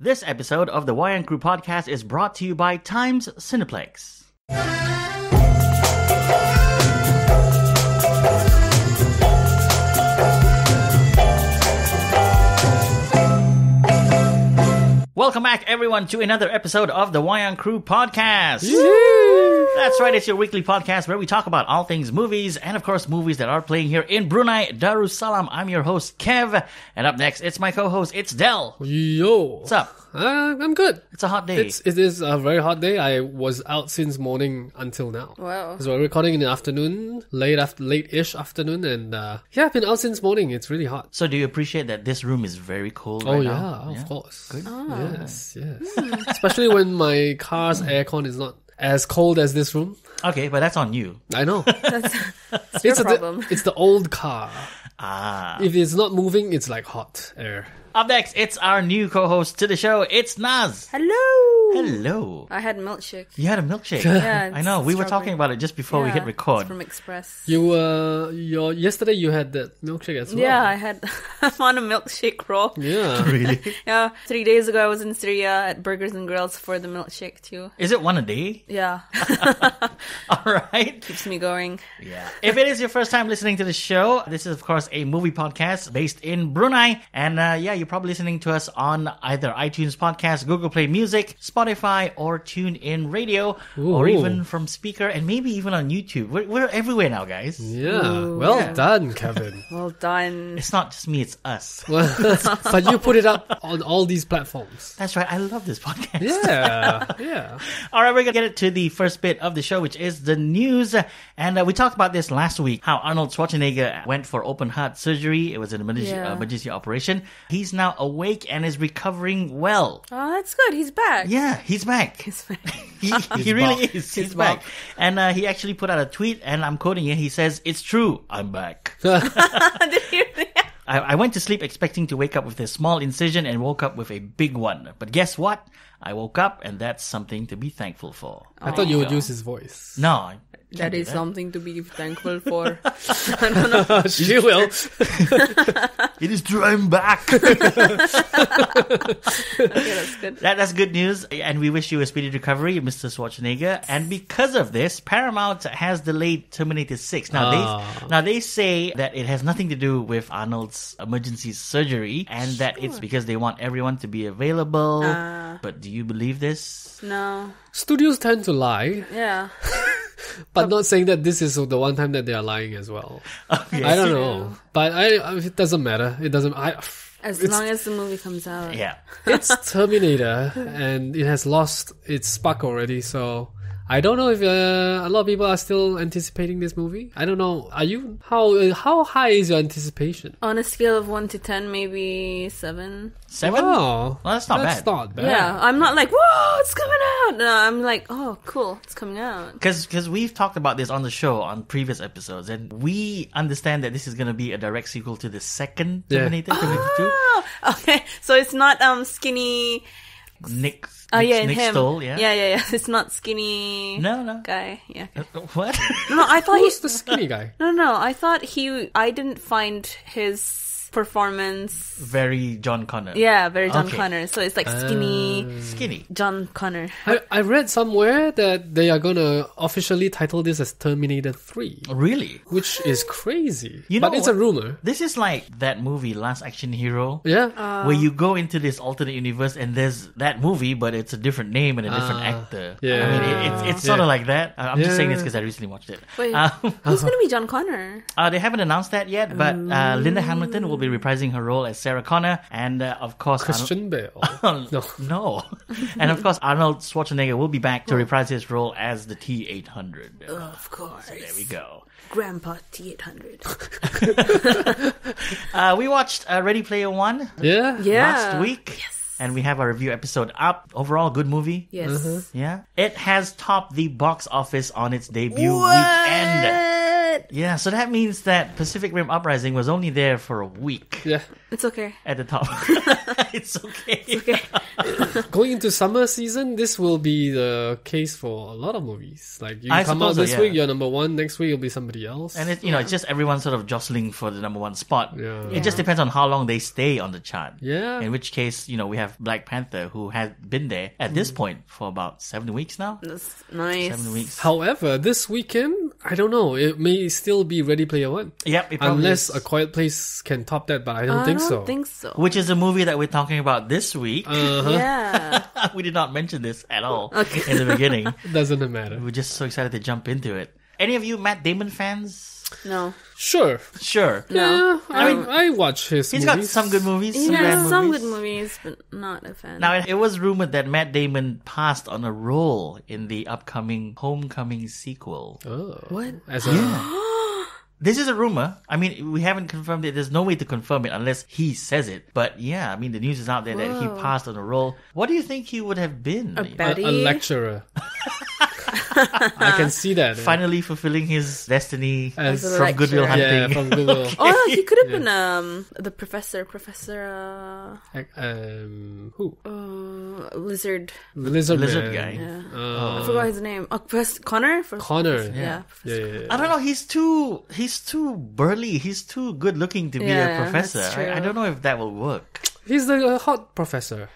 This episode of the Wayang Crew podcast is brought to you by Times Cineplex. Welcome back, everyone, to another episode of the Wayang Crew podcast. That's right, it's your weekly podcast where we talk about all things movies and, of course, movies that are playing here in Brunei Darussalam. I'm your host, Kev, and up next, it's my co-host, it's Dell. Yo. What's up? Uh, I'm good. It's a hot day. It's it is a very hot day. I was out since morning until now. Wow. So we're recording in the afternoon, late after late-ish afternoon, and uh, yeah, I've been out since morning. It's really hot. so, do you appreciate that this room is very cold Oh right yeah, now? of course. Ah. Yes, yes. Especially when my car's aircon is not as cold as this room. Okay, but that's on you. I know. That's, that's it's your a- problem. it's the old car. Ah. If it's not moving, it's like hot air. Up next, it's our new co-host to the show. It's Naz. Hello. Hello. I had a milkshake. You had a milkshake. Yeah, I know. We were talking about it just before we Yeah, hit it's record. from Express. You uh, your yesterday you had that milkshake as well. yeah, I had I found a milkshake roll. Yeah. really? Yeah, three days ago I was in Syria at Burgers and Grills for the milkshake too. Is it one a day? Yeah, All right. keeps me going. Yeah. If it is your first time listening to the show, this is of course a movie podcast based in Brunei, and uh, yeah, you're probably listening to us on either iTunes Podcast, Google Play Music, Spotify, or TuneIn Radio, or even from Spreaker, and maybe even on YouTube. We're, we're everywhere now, guys. Yeah. well Yeah. done, Kevin. Well done. It's not just me; it's us. Well, but you put it up on all these platforms. That's right. I love this podcast. Yeah, yeah. All right, we're going to get it to the first bit of the show, which is the news. And uh, we talked about this last week, how Arnold Schwarzenegger went for open heart surgery. It was an emergency, Yeah. uh, emergency operation. He's now awake and is recovering well. Oh, that's good. He's back. Yeah, he's back. He's back. He, he really back. is. He's, back. And uh, he actually put out a tweet, and I'm quoting it. He says, It's true, I'm back. Did you hear that? I, I went to sleep expecting to wake up with a small incision and woke up with a big one. But guess what? I woke up, and that's something to be thankful for. I thought you would use his voice. No, I can't That something to be thankful for. I don't know. she will. It is true, I'm back. Okay, that's good. That, that's good news, and we wish you a speedy recovery, Mr. Schwarzenegger. And because of this, Paramount has delayed Terminator 6. Now, Ah. they now they say that it has nothing to do with Arnold's emergency surgery, and that it's because they want everyone to be available. Ah. but do you believe this? No. Studios tend to lie, Yeah. But not saying that this is the one time that they are lying as well. Okay. I don't know, but I, I it doesn't matter. It doesn't. I. As long as the movie comes out. Yeah. it's Terminator, and it has lost its spark already. So I don't know if uh, a lot of people are still anticipating this movie. I don't know. Are you? How uh, how high is your anticipation? On a scale of 1 to 10, maybe 7. Seven? Wow, Well, that's not that's bad. not bad. Yeah, I'm not like, whoa, it's coming out. No, I'm like, oh, cool, it's coming out. Because because we've talked about this on the show on previous episodes, and we understand that this is going to be a direct sequel to the second Yeah. Terminator, Terminator Oh, okay. So it's not um skinny. 2. Nick, Oh Nick, yeah, Nick him. Stahl, yeah? yeah, yeah, yeah. It's not skinny. No, no. Guy. Yeah. Uh, uh, what? No, I thought he. Who's the skinny guy? No, no. I thought he. I didn't find his performance. Very John Connor. Yeah, very John Okay. Connor. So it's like skinny Skinny. John Connor. I, I read somewhere that they are gonna officially title this as Terminator 3, Really? which is crazy. You but know it's a what? rumor. This is like that movie, Last Action Hero, Yeah. Uh, where you go into this alternate universe and there's that movie, but it's a different name and a different Ah, actor. yeah. I mean, it, it's, it's sort of Yeah. like that. Uh, I'm just saying this Yeah. because I recently watched it. Wait, Um, who's gonna be John Connor? Uh, they haven't announced that yet, but uh, Linda Hamilton will be reprising her role as Sarah Connor, and uh, of course, Christian Bale. Arnold- no. no, and of course, Arnold Schwarzenegger will be back to reprise his role as the T eight hundred. Of course. There we go. Grandpa T800. Uh, we watched uh, Ready Player One Yeah. Yeah. last week, Yes. and we have our review episode up. Overall, good movie. Yes. Uh-huh. Yeah, it has topped the box office on its debut weekend. It. Yeah, so that means that Pacific Rim Uprising was only there for a week Yeah. It's okay. at the top. it's okay. It's Okay. Going into summer season, this will be the case for a lot of movies. Like you I come out suppose so, this yeah. week, you're number one. Next week, you'll be somebody else. And it, you know, it's just everyone sort of jostling for the number one spot. Yeah. It just depends on how long they stay on the chart. Yeah. In which case, you know, we have Black Panther who has been there at this mm. point for about seven weeks now. That's nice. Seven weeks. However, this weekend, I don't know. It may still be Ready Player One, Yep. It probably unless is. A Quiet Place can top that. But I don't I think don't so. think so. which is a movie that we're talking about this week. Uh-huh. Yeah. we did not mention this at all Okay. in the beginning. Doesn't matter. We're just so excited to jump into it. Any of you Matt Damon fans? no. Sure. Sure. No. Yeah, I, mean, I watch his. He's got some good movies. He some bad has some movies. good movies, but not a fan. Now, it, it was rumored that Matt Damon passed on a role in the upcoming Homecoming sequel. Oh. what? As a, This is a rumor. I mean, we haven't confirmed it. There's no way to confirm it unless he says it. But yeah, I mean, the news is out there that he passed on a role. What do you think he would have been? A a, a lecturer. I can see that. Finally fulfilling his destiny As- As a from Goodwill lecturer. Hunting. yeah, from Google. Oh, he could have been um the professor, Professor uh, um, who? uh Lizard. Lizard, Lizard guy. Yeah. Uh, I forgot his name. Oh, Professor Connor. For, Connor. Yeah. Yeah, Professor. yeah, yeah. I don't know. He's too he's too burly. He's too good looking to be a professor. I, I don't know if that will work. He's the uh, hot professor.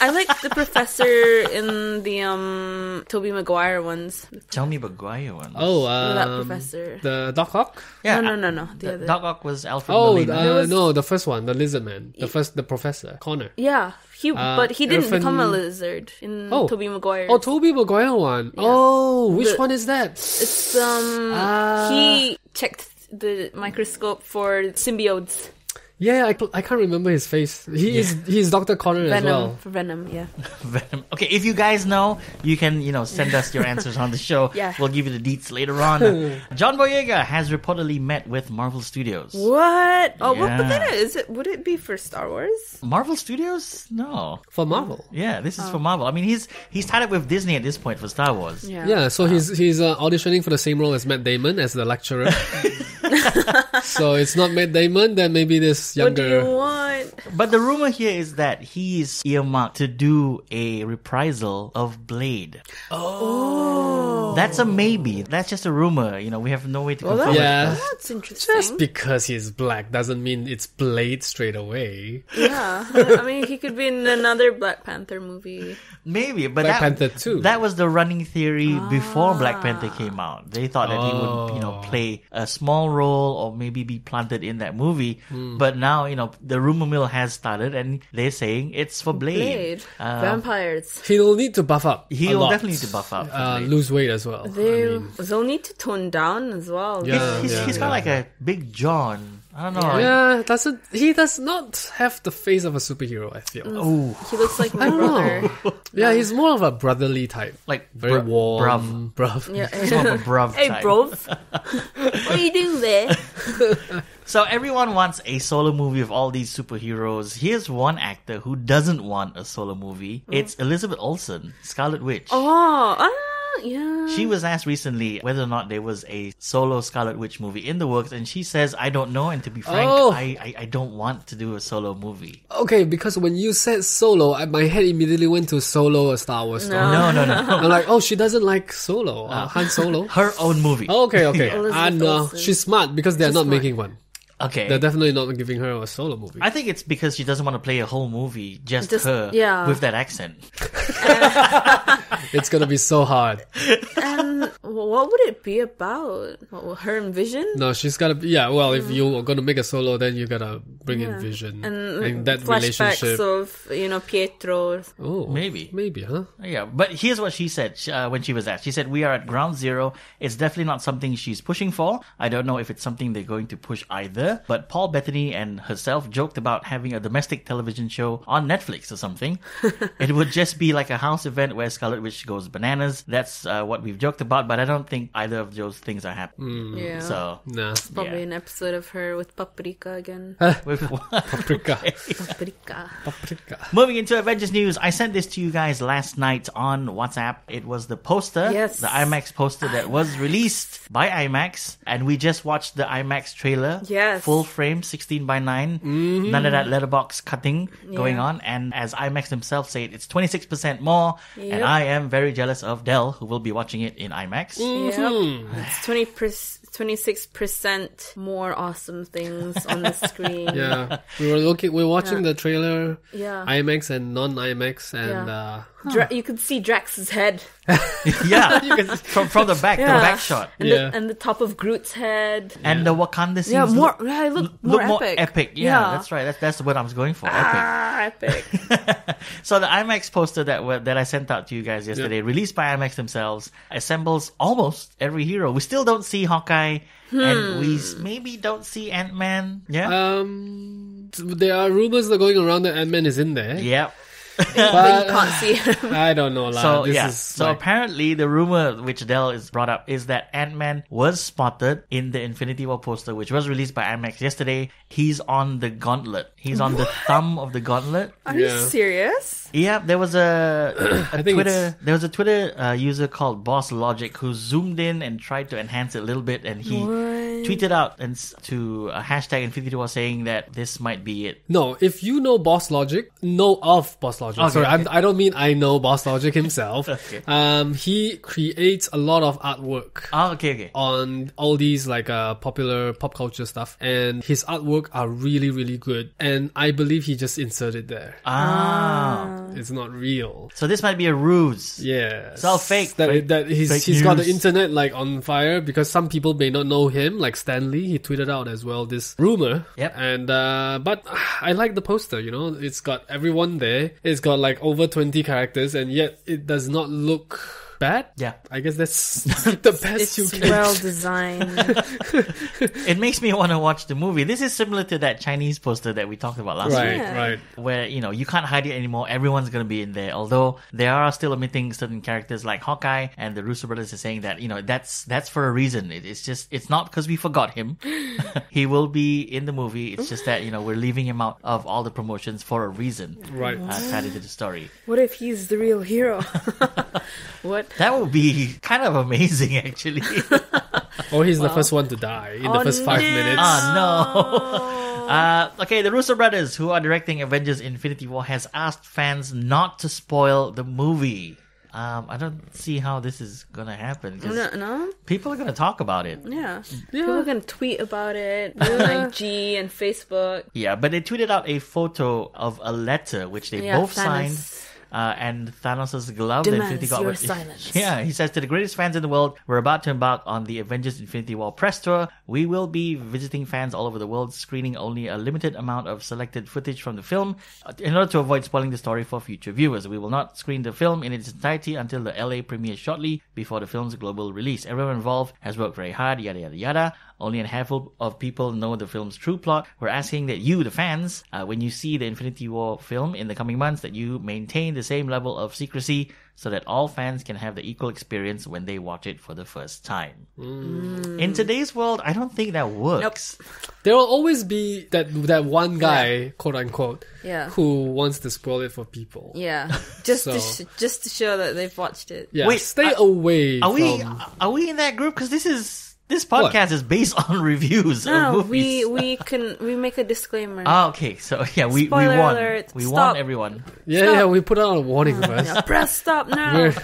I like the professor in the um Tobey Maguire ones. Tell me Maguire one. Oh, that um, professor. the Doc Ock. yeah. no, no, no, no. The The other. Doc Ock was Alfred Oh, Molina. uh, was- no, the first one, the lizard man, the first, the professor, Connor. yeah, he. Uh, but he didn't Irfan- become a lizard in Oh. Tobey Maguire. Oh, Tobey Maguire one. Oh, which The- one is that? It's um Ah. he checked the microscope for symbiotes. Yeah, I, I can't remember his face. He is he's Doctor Connor as Venom well. for Venom, yeah. Venom. Okay, if you guys know, you can, you know, send us your answers on the show. Yeah. We'll give you the deets later on. John Boyega has reportedly met with Marvel Studios. What? Oh, what, but Yeah. then is it? Would it be for Star Wars? Marvel Studios? No. For Marvel. Yeah, this is for Marvel. I mean, he's he's tied up with Disney at this point for Star Wars. Yeah. Yeah, so he's he's uh, auditioning for the same role as Matt Damon as the lecturer. so it's not Matt Damon, then maybe this What do you want? But the rumor here is that he's earmarked to do a reprisal of Blade. Oh. That's a maybe. That's just a rumor. You know, we have no way to Well, confirm that- it. Yeah. That's interesting. Just because he's black doesn't mean it's Blade straight away. yeah. I mean, he could be in another Black Panther movie. Maybe, but Black that, Panther 2. That was the running theory before Black Panther came out. They thought that he would, you know, Oh. play a small role or maybe be planted in that movie. Hmm. But now, you know, the rumor mill has started, and they're saying it's for Blade. Blade. Uh, Vampires. He'll need to buff up. He'll definitely need to buff up. Uh, lose weight as well. I They, mean, they'll need to tone down as well. Yeah. he's, he's, he's got yeah. like a big John. I don't know. yeah, doesn't he does not have the face of a superhero? I feel. Oh, He looks like my brother. Yeah, he's more of a brotherly type. like Very br- warm, Bruv. bruv. Yeah. He's more of a bruv type. hey, type. bro. what are you doing there? So everyone wants a solo movie of all these superheroes. Here's one actor who doesn't want a solo movie. It's Elizabeth Olsen, Scarlet Witch. Oh, ah, yeah. She was asked recently whether or not there was a solo Scarlet Witch movie in the works, and she says, "I don't know." And to be frank, Oh. I, I I don't want to do a solo movie. Okay, because when you said Solo, I- my head immediately went to Solo, a Star Wars story. No, no, no. I'm like, oh, she doesn't like Solo, uh, Han Solo. Her own movie. Okay, okay. Elizabeth I know. Olsen. She's smart because they're She's not smart. making one. Okay. They're definitely not giving her a solo movie. I think it's because she doesn't want to play a whole movie just, Just- her yeah. with that accent. It's gonna be so hard. And what would it be about? What, her and Vision? No, she's gotta be. Yeah, well, if you're gonna make a solo, then you gotta bring in Vision And, that relationship. of, you know, Pietro. oh, Maybe. maybe, huh? Yeah, but here's what she said uh, when she was asked. She said, "We are at ground zero. It's definitely not something she's pushing for. I don't know if it's something they're going to push either." But Paul Bettany and herself joked about having a domestic television show on Netflix or something. it would just be like a house event where Scarlet Witch goes bananas. That's uh, what we've joked about. But I don't think either of those things are happening. Yeah. So Nah. Probably yeah. an episode of her with Paprika again. with- Paprika. Paprika. Paprika. Moving into Avengers news, I sent this to you guys last night on WhatsApp. It was the poster, Yes. the IMAX poster that was released by IMAX, and we just watched the IMAX trailer. Yes. full frame, sixteen by 9 None of that letterbox cutting going on. And as IMAX themselves say, it's twenty six percent more. And I am very jealous of Dell, who will be watching it in IMAX. Yep. It's 20 26% more awesome things on the screen. Yeah, we were looking. We were watching the trailer. Yeah. IMAX and non-IMAX, and Yeah. uh, Dra- you could see Drax's head. yeah, from from the back, the Yeah. back shot. And, Yeah. the, and the top of Groot's head. And the Wakanda scenes Yeah, more. look, Yeah, it look, look more, more epic. epic. Yeah, that's right. That's that's what I was going for. Epic. Ah, epic. So the IMAX poster that wa- that I sent out to you guys yesterday, released by IMAX themselves, assembles almost every hero. We still don't see Hawkeye, and we s- maybe don't see Ant Man. Yeah, um, there are rumors that are going around that Ant Man is in there. yeah. But But you can't see him. I don't know. lah. So this yeah, is so like- apparently the rumor which Dell is brought up is that Ant Man was spotted in the Infinity War poster, which was released by IMAX yesterday. He's on the gauntlet. He's on the thumb of the gauntlet. Are Yeah. you serious? Yeah, there was a, a I think Twitter there was a Twitter uh, user called Boss Logic who zoomed in and tried to enhance it a little bit, and he What? tweeted out and to a hashtag Infinity War saying that this might be it. No, if you know Boss Logic, know of Boss Logic. Okay, Sorry, okay. I'm, I don't mean I know Boss Logic himself. Okay. Um, he creates a lot of artwork Oh, okay, okay. on all these like uh popular pop culture stuff, and his artwork are really really good. And I believe he just inserted there. Ah, It's not real. so this might be a ruse. Yeah, It's all fake. That, Fake- that he's fake he's got the internet like on fire because some people may not know him, like Stanley. He tweeted out as well this rumor. Yep. And uh, but I like the poster. You know, it's got everyone there. It's got like over twenty characters, and yet it does not look bad. Yeah. I guess that's the best you It's can. well designed. It makes me want to watch the movie. This is similar to that Chinese poster that we talked about last Right, week. Yeah. right. where you know you can't hide it anymore. Everyone's gonna be in there. Although they are still omitting certain characters like Hawkeye and the Russo brothers are saying that you know that's that's for a reason. It, it's just it's not because we forgot him. he will be in the movie. It's just that you know we're leaving him out of all the promotions for a reason. Right. Uh, to add into the story. what if he's the real hero? what? That would be kind of amazing, actually. Or he's the first one to die in the Oh, first five no. minutes. Ah, no. Uh, okay, the Russo brothers, who are directing Avengers Infinity War, has asked fans not to spoil the movie. Um, I don't see how this is gonna happen. No, no? People are gonna talk about it. Yeah. People are going to tweet about it on IG and Facebook. Yeah, but they tweeted out a photo of a letter which they Yeah, both Thanos. signed. Uh, and Thanos' glove, the Demands Infinity your Gauntlet. silence. Yeah, he says to the greatest fans in the world, we're about to embark on the Avengers Infinity War press tour. We will be visiting fans all over the world, screening only a limited amount of selected footage from the film uh, in order to avoid spoiling the story for future viewers. We will not screen the film in its entirety until the LA premiere shortly before the film's global release. Everyone involved has worked very hard, yada yada yada. Only a handful of people know the film's true plot. We're asking that you, the fans, uh, when you see the Infinity War film in the coming months, that you maintain the same level of secrecy so that all fans can have the equal experience when they watch it for the first time. In today's world, I don't think that works. There will always be that that one guy, quote unquote, Yeah. who wants to spoil it for people. Yeah. Just to sh- just to show that they've watched it. Yeah, Wait, stay are- away. Are we are we in that group? Because this is this podcast is based on reviews of No, movies. we we can we make a disclaimer. Ah, okay. So yeah, we, we want alert, we stop. want everyone. Yeah, Stop. yeah, we put out a warning first. Yeah, press stop now. We're-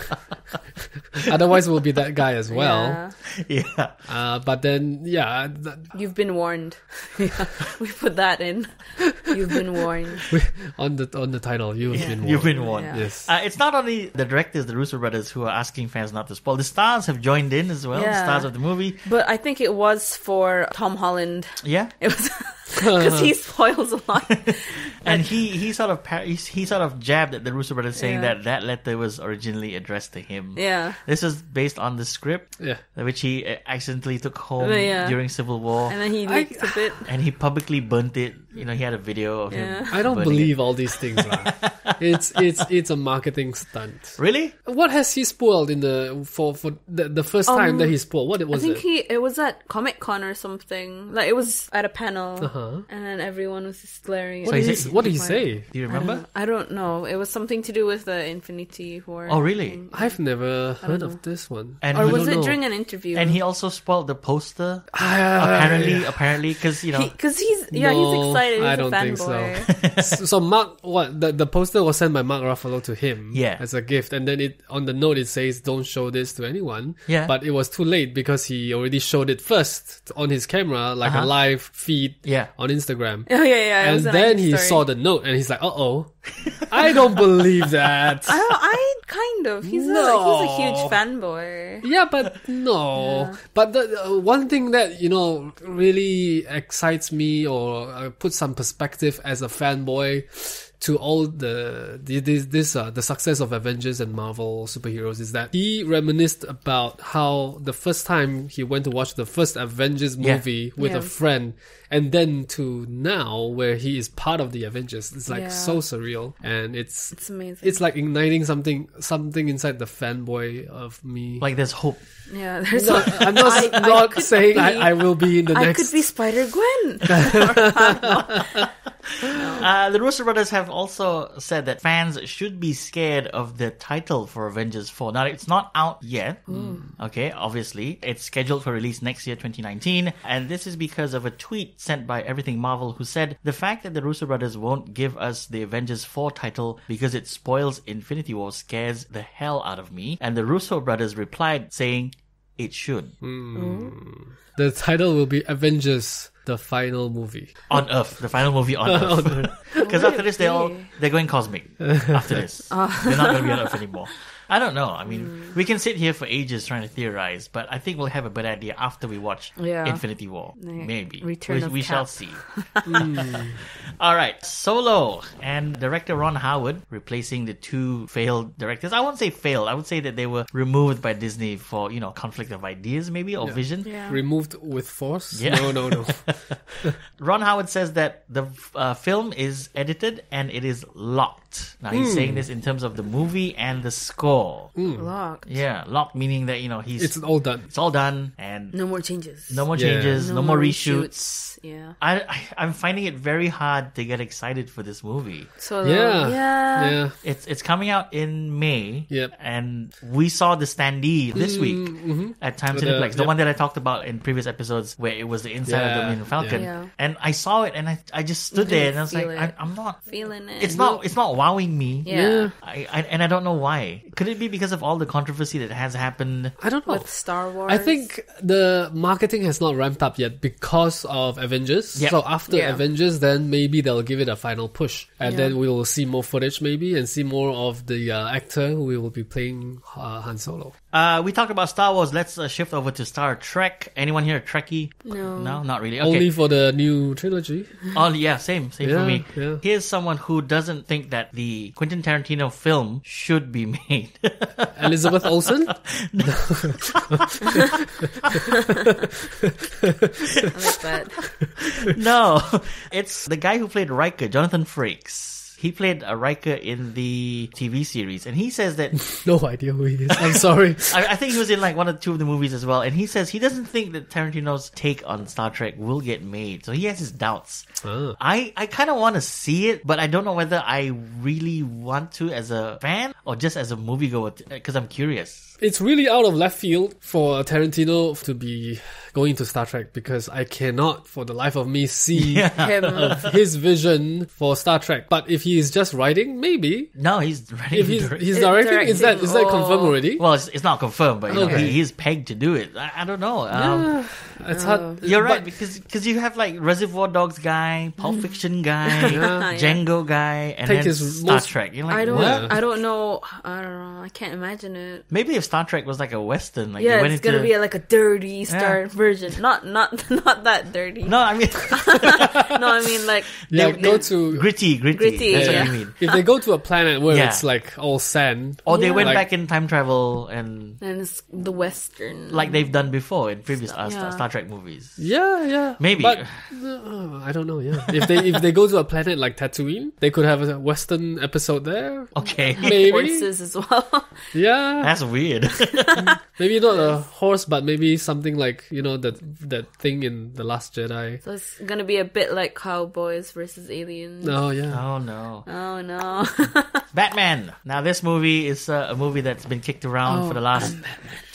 Otherwise, we'll be that guy as well. Yeah. Yeah. Uh, but then, yeah, th- You've been warned. yeah, we put that in. You've been warned. we, on the on the title, you've been warned. You've been warned. Yeah. Yes. Uh, it's not only the directors, the Russo brothers, who are asking fans not to spoil. The stars have joined in as well. The stars of the movie. But I think it was for Tom Holland. Yeah. It was because he spoils a lot. And he, he sort of par- he, he sort of jabbed at the Russo brothers, saying Yeah. that that letter was originally addressed to him. Yeah. This is based on the script, yeah. which he accidentally took home Yeah. during Civil War, And then he leaked a bit. and he publicly burnt it you know, he had a video of him. Yeah. I don't burning it. believe all these things. lah. it's it's it's a marketing stunt. Really? What has he spoiled in the for for the, the first time Um, that he spoiled? What was it? I think it? he it was at Comic Con or something. Like it was at a panel, Uh-huh. and then everyone was just glaring. What at did he he, what did he say? Do you I remember? don't, I don't know. It was something to do with the Infinity War. Oh, really? thing. I've never heard of this one. And Or he- was it know. during an interview? And he also spoiled the poster. Ah, apparently, apparently, because you know, because he's yeah No, he's excited. He's I a don't think so. so, so Mark, what the, the poster was sent by Mark Ruffalo to him, Yeah. as a gift, and then it on the note it says, "Don't show this to anyone." Yeah. but it was too late because he already showed it first on his camera, like Uh-huh. a live feed, Yeah. on Instagram. Oh yeah, yeah. and an then he story. saw the note, and he's like, "Uh oh, I don't believe that." I, I kind of. He's a he's a huge fanboy. Yeah, but no. But the uh, one thing that you know really excites me or uh, puts some perspective as a fanboy to all the the- this this uh, the success of Avengers and Marvel superheroes is that he reminisced about how the first time he went to watch the first Avengers Yeah. movie with Yeah. a friend and then to now where he is part of the Avengers it's like Yeah. so surreal and it's It's amazing. it's like igniting something something inside the fanboy of me like there's hope. yeah, there's no, a- I'm not, I- I not could saying be- I, I will be in the next. I next. could be Spider Gwen. Uh, the Russo brothers have also said that fans should be scared of the title for Avengers 4. Now, it's not out yet. Okay, obviously. It's scheduled for release next year, 2019. And this is because of a tweet sent by Everything Marvel who said, The fact that the Russo brothers won't give us the Avengers 4 title because it spoils Infinity War scares the hell out of me. And the Russo brothers replied saying, It should. Hmm. the title will be Avengers: The Final Movie. on Earth, the final movie on Earth. Because after this, they all they're going cosmic. After this, they're not going to be on Earth anymore. I don't know. I mean, mm. we can sit here for ages trying to theorize, but I think we'll have a better idea after we watch Yeah. Infinity War. Maybe Return we, of we shall Cap. see. Mm. All right, Solo and director Ron Howard replacing the two failed directors. I won't say failed. I would say that they were removed by Disney for you know conflict of ideas, maybe or vision. yeah. Removed with force? Yeah. No, no, no. Ron Howard says that the uh, film is edited and it is locked. Now he's hmm. saying this in terms of the movie and the score. Locked. Yeah, locked meaning that you know he's it's all done. it's all done and No more changes. no more Yeah. changes, no, more reshoots. Yeah. I, I I'm finding it very hard to get excited for this movie. So Yeah. yeah. Yeah. It's it's coming out in May. Yep. And we saw the standee this week Mm-hmm. at Time With Cineplex, the- the yep. one that I talked about in previous episodes, where it was the inside of the Yeah, Millennium Falcon. yeah. Yeah. And I saw it, and I I just stood there, and I was like, I, I'm not. Feeling it. It's not. It's not wowing me. Yeah. I, I and I don't know why. Could it be because of all the controversy that has happened? I don't know. With Star Wars. I think the marketing has not ramped up yet because of Avengers. Yep. So after Yeah. Avengers, then maybe they'll give it a final push, and Yeah. then we will see more footage, maybe, and see more of the uh, actor who will be playing uh, Han Solo. Uh, we talked about Star Wars. Let's uh, shift over to Star Trek. Anyone here a Trekkie? No. No, not really. Okay. Only for the new trilogy. Oh yeah, same, same for me. yeah. Here's someone who doesn't think that the Quentin Tarantino film should be made. Elizabeth Olsen. I like that. no, it's the guy who played Riker, Jonathan Frakes. He played a Riker in the TV series, and he says that no idea who he is. I'm sorry. I, I think he was in like one or two of the movies as well. And he says he doesn't think that Tarantino's take on Star Trek will get made, so he has his doubts. Ah. I I kind of want to see it, but I don't know whether I really want to as a fan or just as a moviegoer because I'm curious. It's really out of left field for Tarantino to be going to Star Trek because I cannot, for the life of me, see Him. his vision for Star Trek. But if he is just writing, maybe. No, he's writing. If he's, direct. he's It- directing, is that is that directing, confirmed oh. already? Well, it's, it's not confirmed, but you know, Okay. he's pegged to do it. I, I don't know. Um, It's hard. You're right but- because because you have like Reservoir Dogs guy, Pulp Fiction guy, Yeah. Django guy, and Take then his Star most- Trek. You're like, I don't. what? I don't know. I don't know. I can't imagine it. Maybe if Star Trek was like a western. Like Yeah, went it's gonna be like a dirty Star version. Not not not that dirty. No, I mean no, I mean like Yeah, They- go to gritty, gritty. Gritty, That's yeah. what you mean. if they go to a planet where Yeah. it's like all sand. Or they Yeah. went Like- back in time travel and and it's the western. like they've done before in previous uh, Star, Yeah. Star Trek movies. Yeah, yeah, Maybe. But uh, I don't know. Yeah, if they if they go to a planet like Tatooine, they could have a Western episode there. Okay, Maybe. horses as well. Yeah, that's weird. maybe not a horse, but maybe something like you know that that thing in the Last Jedi. so it's gonna be a bit like cowboys versus aliens. Oh yeah. oh no. Oh no. Batman. Now, this movie is uh, a movie that's been kicked around Oh, for the last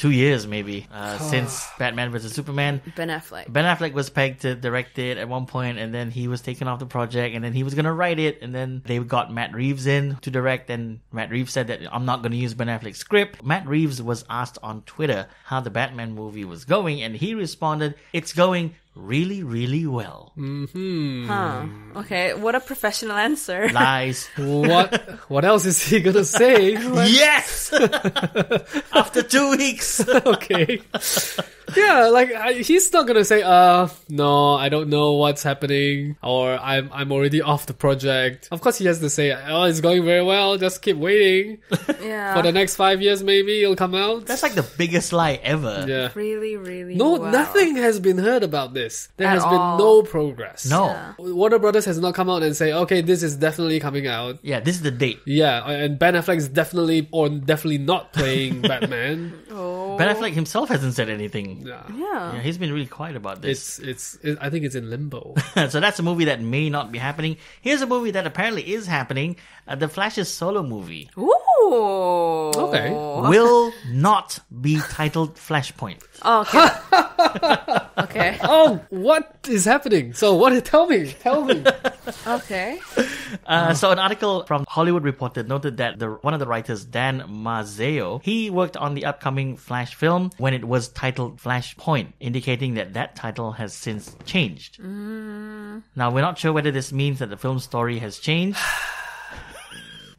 two years, maybe, uh, since Batman vs Superman. ben Affleck. Ben Affleck was pegged to direct it at one point, and then he was taken off the project, and then he was gonna write it, and then they got Matt Reeves in to direct, and Matt Reeves said that I'm not gonna use Ben Affleck's script. Matt Reeves was asked on Twitter how the Batman movie was going, and he responded, "It's going really, really well." Huh. Okay. What a professional answer. Lies. What what else is he gonna say? yes. After two weeks. okay. Yeah, like I, he's not gonna say, "Uh, no, I don't know what's happening," or "I'm I'm already off the project." Of course, he has to say, "Oh, it's going very well. Just keep waiting yeah. for the next five years. Maybe it'll come out." That's like the biggest lie ever. yeah. really, really. No, well. nothing has been heard about this. There At has all. been no progress. No. Yeah. Warner Brothers has not come out and say, "Okay, this is definitely coming out." Yeah, this is the date. Yeah, and Ben Affleck is definitely or definitely not playing Batman. Oh. Ben Affleck himself hasn't said anything. Yeah. Yeah, Yeah. he's been really quiet about this. It's it's it, I think it's in limbo. so that's a movie that may not be happening. Here's a movie that apparently is happening. Uh, the Flash's solo movie Ooh. Okay. will not be titled Flashpoint. Oh, okay. okay. oh, what is happening? So what? Tell me, tell me. Okay. Uh, so an article from Hollywood Reporter noted that the one of the writers, Dan Mazeau, he worked on the upcoming Flash film when it was titled Flashpoint, indicating that that title has since changed. Now we're not sure whether this means that the film story has changed.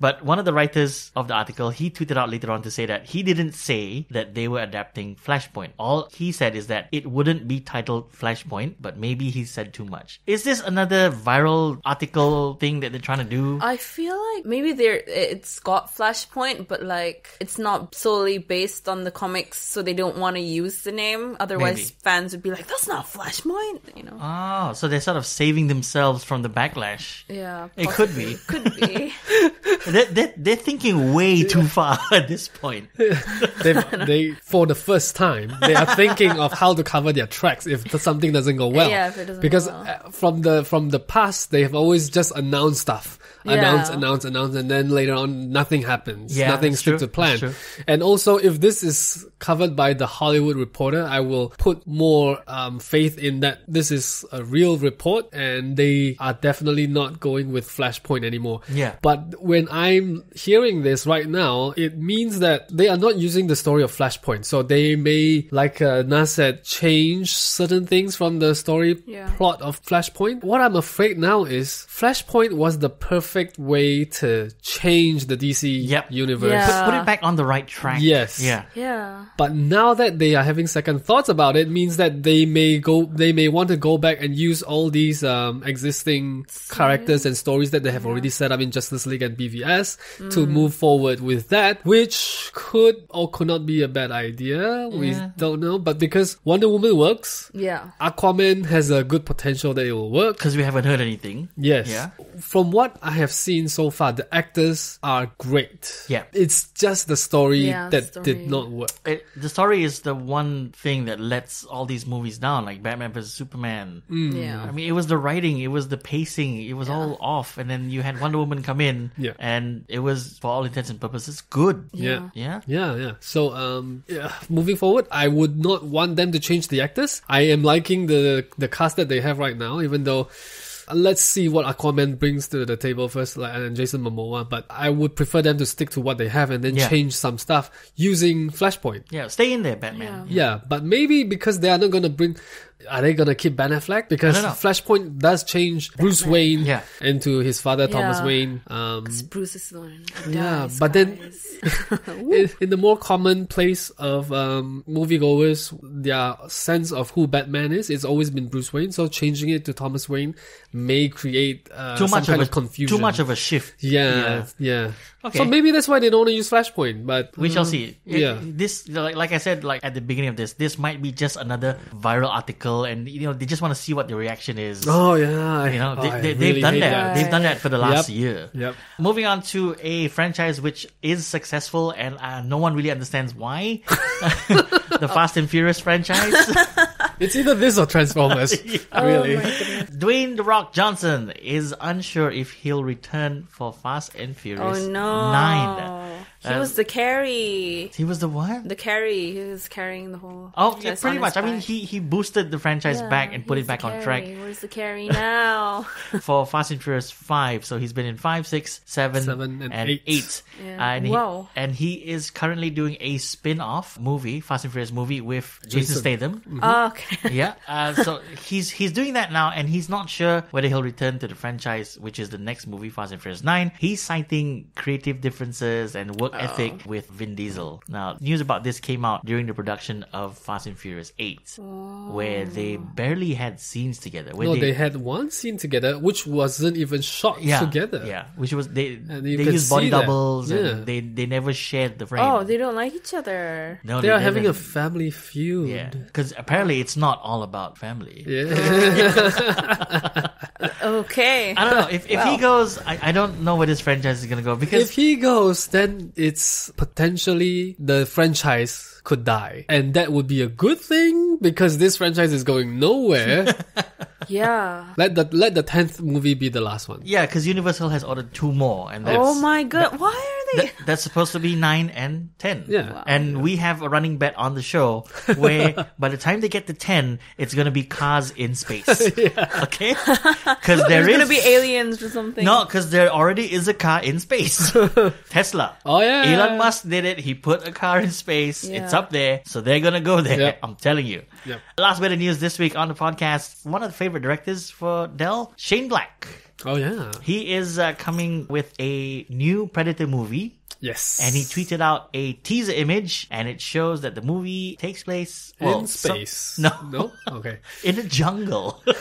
But one of the writers of the article, he tweeted out later on to say that he didn't say that they were adapting Flashpoint. All he said is that it wouldn't be titled Flashpoint, but maybe he said too much. Is this another viral article thing that they're trying to do? I feel like maybe there it's got Flashpoint, but like it's not solely based on the comics, so they don't want to use the name. Otherwise, Maybe. fans would be like, "That's not Flashpoint," you know. Oh, so they're sort of saving themselves from the backlash. yeah, It could be. could be. They're, they're, they're thinking way too far at this point. They they for the first time they are thinking of how to cover their tracks if something doesn't go well. Yeah, if it doesn't because go well. uh, from the from the past they have always just announced stuff, announce, Yeah. announce, announce, and then later on nothing happens. Yeah, nothing that's sticks true, to plan. And also, if this is covered by the Hollywood Reporter, I will put more um, faith in that this is a real report and they are definitely not going with Flashpoint anymore. Yeah. But when I'm hearing this right now, it means that they are not using the story of Flashpoint. So they may, like uh, Naz said, change certain things from the story Yeah. plot of Flashpoint. What I'm afraid now is Flashpoint was the perfect way to change the DC Yep. universe. Yeah. Put, put it back on the right track. Yes. Yeah. Yeah. But now that they are having second thoughts about it, means that they may go, they may want to go back and use all these um, existing characters and stories that they have already set up in Justice League and BVS to move forward with that, which could or could not be a bad idea. We Yeah. don't know, but because Wonder Woman works, Yeah. Aquaman has a good potential that it will work. Because we haven't heard anything. Yes. Yeah. From what I have seen so far, the actors are great. Yeah. It's just the story Yeah, that story. did not work. It, the story is the one thing that lets all these movies down, like Batman vs Superman. Yeah. I mean, it was the writing, it was the pacing, it was all off, and then you had Wonder Woman come in, Yeah. and it was, for all intents and purposes, good. Yeah. Yeah. Yeah, yeah. So, um, yeah, moving forward, I would not want them to change the actors. I am liking the the cast that they have right now, even though. Let's see what Aquaman brings to the table first, like, and Jason Momoa. But I would prefer them to stick to what they have and then Yeah. change some stuff using Flashpoint. Yeah, stay in there, Batman. Yeah, but maybe because they are not going to bring. are they gonna keep Ben Affleck? Because I don't know. Flashpoint does change Bruce Wayne Yeah. into his father Thomas Wayne. Um, Bruce is the one. Yeah, dies, but then- guys. in, in the more common place of um, moviegoers, their sense of who Batman is, it's always been Bruce Wayne. So changing it to Thomas Wayne may create uh, Too some much kind of of, a confusion. Too much of a shift. yeah, yeah. Okay. So maybe that's why they don't want to use Flashpoint. But We shall mm, see. It- Yeah. This, like, like I said, like at the beginning of this, this might be just another viral article, and you know they just want to see what the reaction is. Oh yeah. You know, Oh, they, I they, really they've done hate that. They've done that for the last Yep. year. Yep. Moving on to a franchise which is successful and uh, no one really understands why. the Fast and Furious franchise. It's either this or Transformers. Oh Really. Dwayne The Rock Johnson is unsure if he'll return for Fast and Oh Furious no. 9. He Uh, was the carry. He was the what? The carry. He was carrying the whole. Oh, yeah, pretty on much. his I mean, he, he boosted the franchise Yeah, back and put it back on track carry. Where's the carry now? for Fast and Furious 5. So he's been in 5, 6, 7, and 8. eight. Yeah. And, Wow. he, and he is currently doing a spin off movie, Fast and Furious movie, with Jason, Jason. Statham. Oh, okay. yeah. Uh, so he's he's doing that now, and he's not sure whether he'll return to the franchise, which is the next movie, Fast and Furious Nine. He's citing creative differences and work Oh. ethic with Vin Diesel. Now, news about this came out during the production of Fast and Furious Eight, where oh. they barely had scenes together. Where No, they had one scene together, which wasn't even shot yeah, together. yeah, which was they And they you used body that. doubles Yeah. and they they never shared the frame. Oh, they don't like each other. no, They are having a family feud. yeah, because apparently it's not all about family. Yeah. Okay. I don't know if, if he goes. I, I don't know where this franchise is gonna go because if he goes, then it's potentially the franchise could die. And that would be a good thing because this franchise is going nowhere. Yeah. let the let the tenth movie be the last one. yeah, because Universal has ordered two more, and oh that's Oh my god. Why are they? That, that's supposed to be nine and ten. Yeah. Wow. and we have a running bet on the show where by the time they get to ten, it's gonna be cars in space. Okay, because there There's is gonna be aliens or something. No, because there already is a car in space. Tesla. Oh yeah. Elon Musk did it. He put a car in space. Yeah. It's up there. So they're going to go there. Yep. I'm telling you. Yep. Last bit of news this week on the podcast. One of the favorite directors for Dell, Shane Black. Oh yeah. He is uh, coming with a new Predator movie. Yes. And he tweeted out a teaser image, and it shows that the movie takes place well, in some- space. no, No. Okay. in a jungle.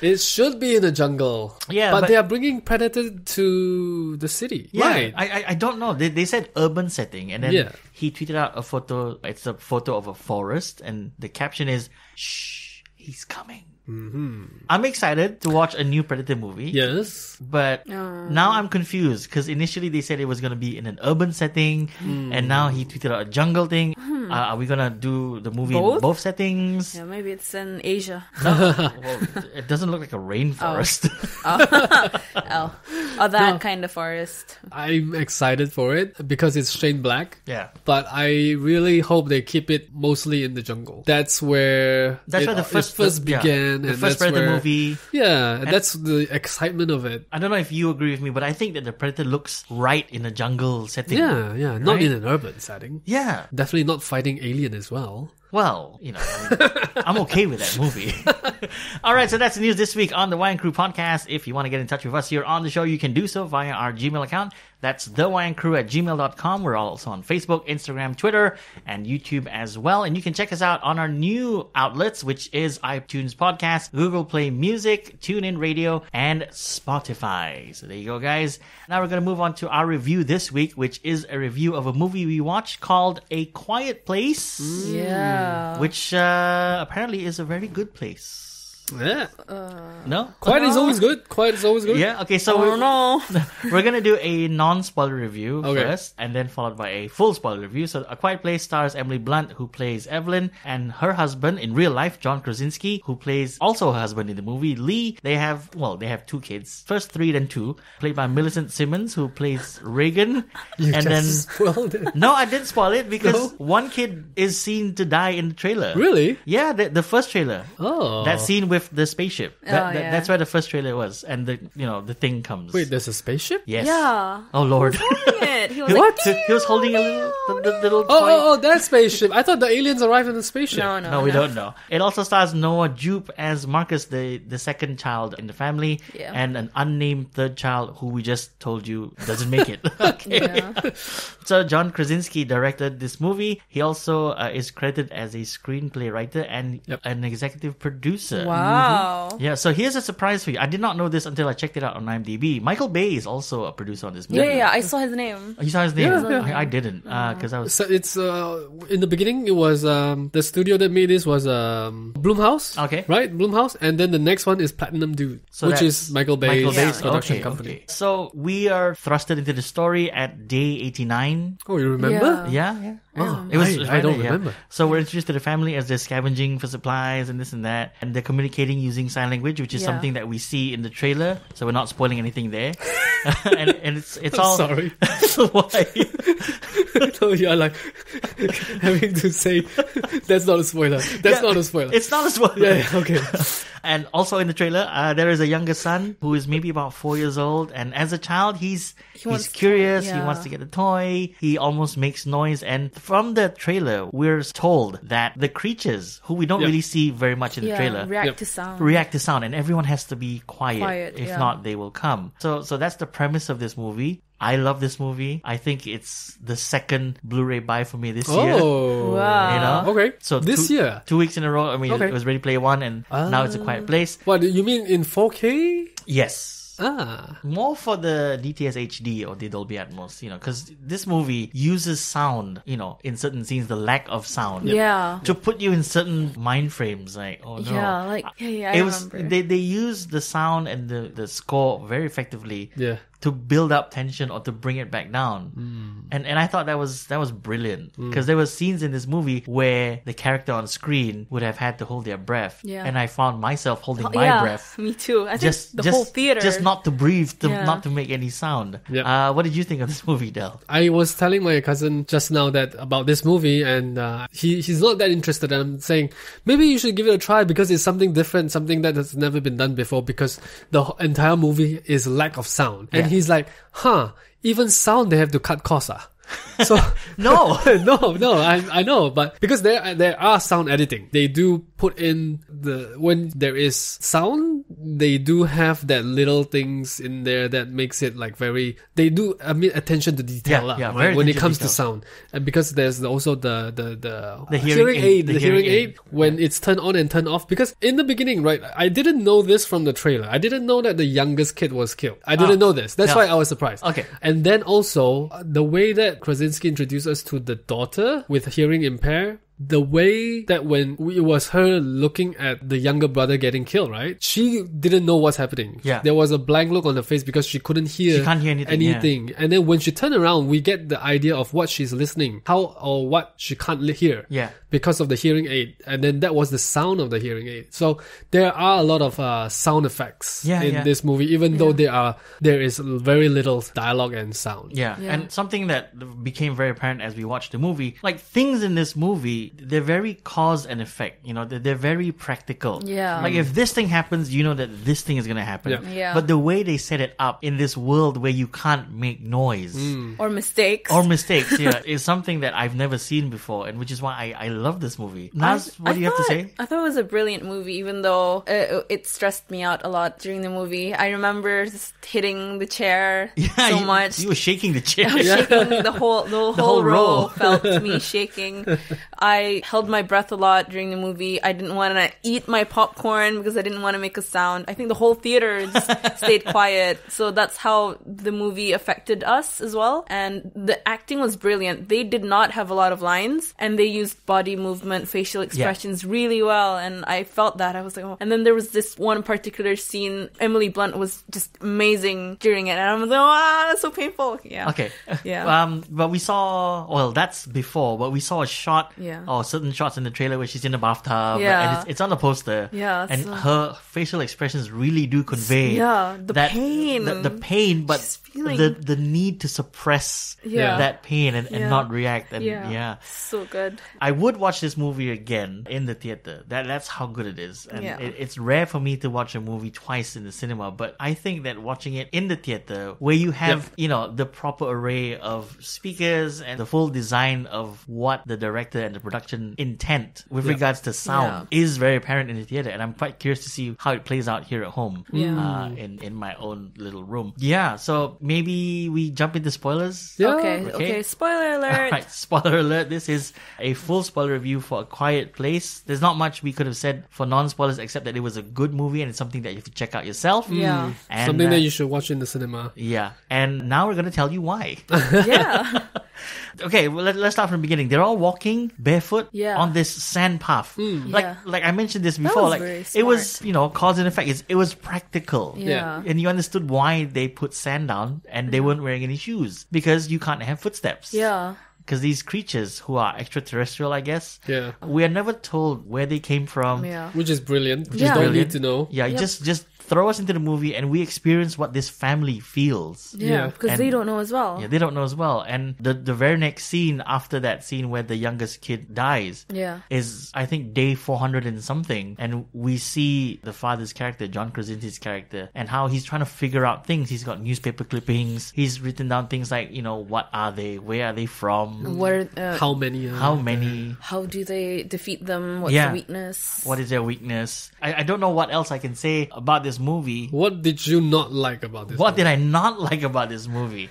It should be in the jungle. Yeah, but, but- they are bringing Predator to the city. Yeah, Right. I, I I don't know. They they said urban setting, and then Yeah. he tweeted out a photo. It's a photo of a forest, and the caption is "Shh, he's coming." Mm-hmm. I'm excited to watch a new Predator movie. yes. But now I'm confused because initially they said it was going to be in an urban setting, Hmm. and now he tweeted out a jungle thing. Uh, are we going to do the movie in Both? both settings? Yeah, maybe it's in Asia. well, it doesn't look like a rainforest. Oh, oh, that kind of forest. I'm excited for it because it's Shane Black. yeah. But I really hope they keep it mostly in the jungle. That's where That's it, where the first, first the- yeah, began. the first Predator where, movie. Yeah, and that's the excitement of it. I don't know if you agree with me, but I think that the Predator looks right in a jungle setting. Yeah, yeah, not Right? in an urban setting. Yeah. Definitely not fighting alien as well. Well, you know, I I'm okay with that movie. All right, so that's the news this week on the Wayang Crew podcast. If you want to get in touch with us here on the show, you can do so via our Gmail account. That's the Wayang Crew at gmail.com. We're also on Facebook, Instagram, Twitter, and YouTube as well. And you can check us out on our new outlets, which is iTunes Podcast, Google Play Music, TuneIn Radio, and Spotify. So there you go, guys. Now we're going to move on to our review this week, which is a review of a movie we watched called A Quiet Place Yeah. which uh, apparently is a very good place. Yeah, uh, No, quiet is always good. Quiet is always good. yeah. Okay, so Oh we're, no. we're gonna do a non-spoiler review Okay. first, and then followed by a full spoiler review. So, A Quiet Place stars Emily Blunt, who plays Evelyn, and her husband in real life, John Krasinski, who plays also her husband in the movie Lee. They have well, they have two kids, first three, then two, played by Millicent Simmonds, who plays Regan, You and then. just spoiled it. No, I didn't spoil it because No? one kid is seen to die in the trailer. Really? Yeah, the, the first trailer. Oh, That scene with the spaceship. That, Oh, that- yeah. That's where the first trailer was, and the you know the thing comes. Wait, there's a spaceship? yes. Yeah. Oh lord. Yeah. it. He was He, like, he, he was holding a little, the, the little Oh, toy. oh, oh, that spaceship. I thought the aliens arrived in the spaceship. no, no, No, we don't know. It also stars Noah Jupe as Marcus, the, the second child in the family, Yeah. and an unnamed third child who we just told you doesn't make it. okay. Yeah. So John Krasinski directed this movie. He also uh, is credited as a screenplay writer and Yep. an executive producer. Wow. Yeah, so here's a surprise for you. I did not know this until I checked it out on IMDb. Michael Bay is also a producer on this movie. Yeah, yeah, I saw his name. You saw his name? Yeah, yeah. I, I didn't because I was. So it's uh in the beginning it was um the studio that made this was um Blumhouse. Okay. Right? Blumhouse and then the next one is Platinum Dunes, So which is Michael Bay's Michael Bay's production okay, company. okay. So we are thrusted into the story at day 89. Oh, you remember? Yeah. Yeah, yeah. Oh, it was, I- it was I don't there, yeah. remember. So we're introduced to the family as they're scavenging for supplies and this and that, and they're communicating using sign language, which is Yeah. something that we see in the trailer. So we're not spoiling anything there. and, and it's it's I'm all sorry. So why? no, you're like having to say that's not a spoiler. That's Yeah, not a spoiler. It's not a spoiler. yeah, yeah, okay. And also in the trailer, uh, there is a younger son who is maybe about four years old, and as a child, he's he's wants to- curious. He yeah. wants to get a toy. He almost makes noise. And from the trailer, we're told that the creatures, who we don't Yeah. really see very much in the Yeah, trailer, react Yep. to sound. react to sound, and everyone has to be quiet. Quiet, if yeah. not, they will come. So, so that's the premise of this movie. I love this movie. I think it's the second Blu-ray buy for me this year. Oh. Wow. You know? Okay. So this two, year. two weeks in a row. I mean, Okay. it was Ready Player One, and now it's a Quiet ah. Place. What you mean in 4K? Yes. Ah. More for the DTS HD or the Dolby Atmos, you know, because this movie uses sound, you know, in certain scenes, the lack of sound. Yeah. To put you in certain mind frames, like, oh no. Yeah, like yeah, yeah, I it was remember. they they use the sound and the, the score very effectively Yeah. To build up tension or to bring it back down. Hmm. And and I thought that was that was brilliant because there were scenes in this movie where the character on screen would have had to hold their breath. Yeah. And I found myself holding Oh, my yeah, breath Me too. I think just the just, whole theater. just not to breathe to Yeah. not to make any sound Yep. uh what did you think of this movie Del I was telling my cousin just now that about this movie, and uh, he he's not that interested. And I'm saying maybe you should give it a try because it's something different, something that has never been done before. Because the entire movie is lack of sound, and Yeah. he's like, "Huh? Even sound they have to cut costs, ah." So no no, no, I I know, but because there there are sound editing, they do put in the when there is sound, they do have that little things in there that makes it like very. They do admit attention to detail, Yeah, yeah, right? when it comes to to sound, and because there's also the the the, The hearing aid, the, the hearing, hearing aid, when it's turned on and turned off. Because in the beginning, right, I didn't know this from the trailer. I didn't know that the youngest kid was killed. I didn't Ah. know this. That's Yeah. why I was surprised. Okay. And then also uh, the way that Krasinski introduced us to the daughter with hearing impair. The way that when it was her looking at the younger brother getting killed, right? She didn't know what's happening. Yeah. There was a blank look on her face because she couldn't hear, She can't hear anything, yeah. And then when she turned around, we get the idea of what she's listening, how or what she can't hear yeah because of the hearing aid and then that was the sound of the hearing aid so there are a lot of uh, sound effects Yeah, in yeah. this movie even though there are there is very little dialogue and sound yeah. Yeah. and something that became very apparent as we watched the movie like things in this movie they're very cause and effect you know they're, they're very practical Yeah. like if this thing happens you know that this thing is gonna happen Yeah. Yeah. but the way they set it up in this world where you can't make noise or mistakes. or mistakes yeah is something that i've never seen before and which is why i, I love this movie Naz, what I do you have to thought- say I thought it was a brilliant movie, even though uh, it stressed me out a lot during the movie. I remember just hitting the chair so you, much. you were shaking the chair I was shaking the whole the, whole, whole row. row felt me shaking. I held my breath a lot during the movie. I didn't want to eat my popcorn because I didn't want to make a sound. I think the whole theater just stayed quiet. So that's how the movie affected us as well. And the acting was brilliant. They did not have a lot of lines and they used body movement, facial expressions really well. And I felt that. I was like, oh. And then there was this one particular scene. Emily Blunt was just amazing during it. And I was like, ah, that's so painful. Yeah. Okay. Yeah. Um, but we saw, well, that's before, but we saw a shot Yeah. Or certain shots in the trailer where she's in the bathtub, Yeah. and it's, it's on the poster. Yeah, and so- her facial expressions really do convey Yeah, the that, pain. the, the pain, but feeling- the the need to suppress Yeah. that pain and, and Yeah. not react. And yeah. yeah. So good. I would watch this movie again in the theater. That that's how good it is, and Yeah. it, it's rare for me to watch a movie twice in the cinema. But I think that watching it in the theater, where you have you know the proper array of speakers and the full design of what the director and the production intent with regards to sound is very apparent in the theater, and I'm quite curious to see how it plays out here at home. Yeah. Uh, in in my own little room. Yeah. So maybe we jump into spoilers. Yeah. Okay, Okay. okay. Spoiler alert. Alright, spoiler alert. This is a full spoiler review for A Quiet Place. There's not much we could have said for non spoilers except that it was a good movie and it's something that you have to check out yourself. Yeah. And, Something uh, that you should watch in the cinema. Yeah. And now we're going to tell you why. Yeah. okay, well, let, let's start from the beginning. They're all walking barefoot Yeah. on this sand path. Like, Yeah. like I mentioned this before. like, it was, you know, cause and effect. It's, it was practical. Yeah. And you understood why they put sand down and they weren't wearing any shoes because you can't have footsteps. Yeah. because these creatures who are extraterrestrial, I guess, Yeah. we are never told where they came from. Yeah. Which is brilliant. You Yeah. don't Brilliant. need to know. Yeah, Yep. just just throw us into the movie and we experience what this family feels. Yeah. Yeah. Because And- they don't know as well. Yeah, they don't know as well. And the the very next scene after that scene where the youngest kid dies Yeah. is I think day 400 and something and we see the father's character John Krasinski's character and how he's trying to figure out things he's got newspaper clippings he's written down things like you know what are they where are they from What uh, How many? Are how many how do they defeat them? What's Yeah. the weakness? what is their weakness I, I don't know what else I can say about this movie What did you not like about this? what movie? did I not like about this movie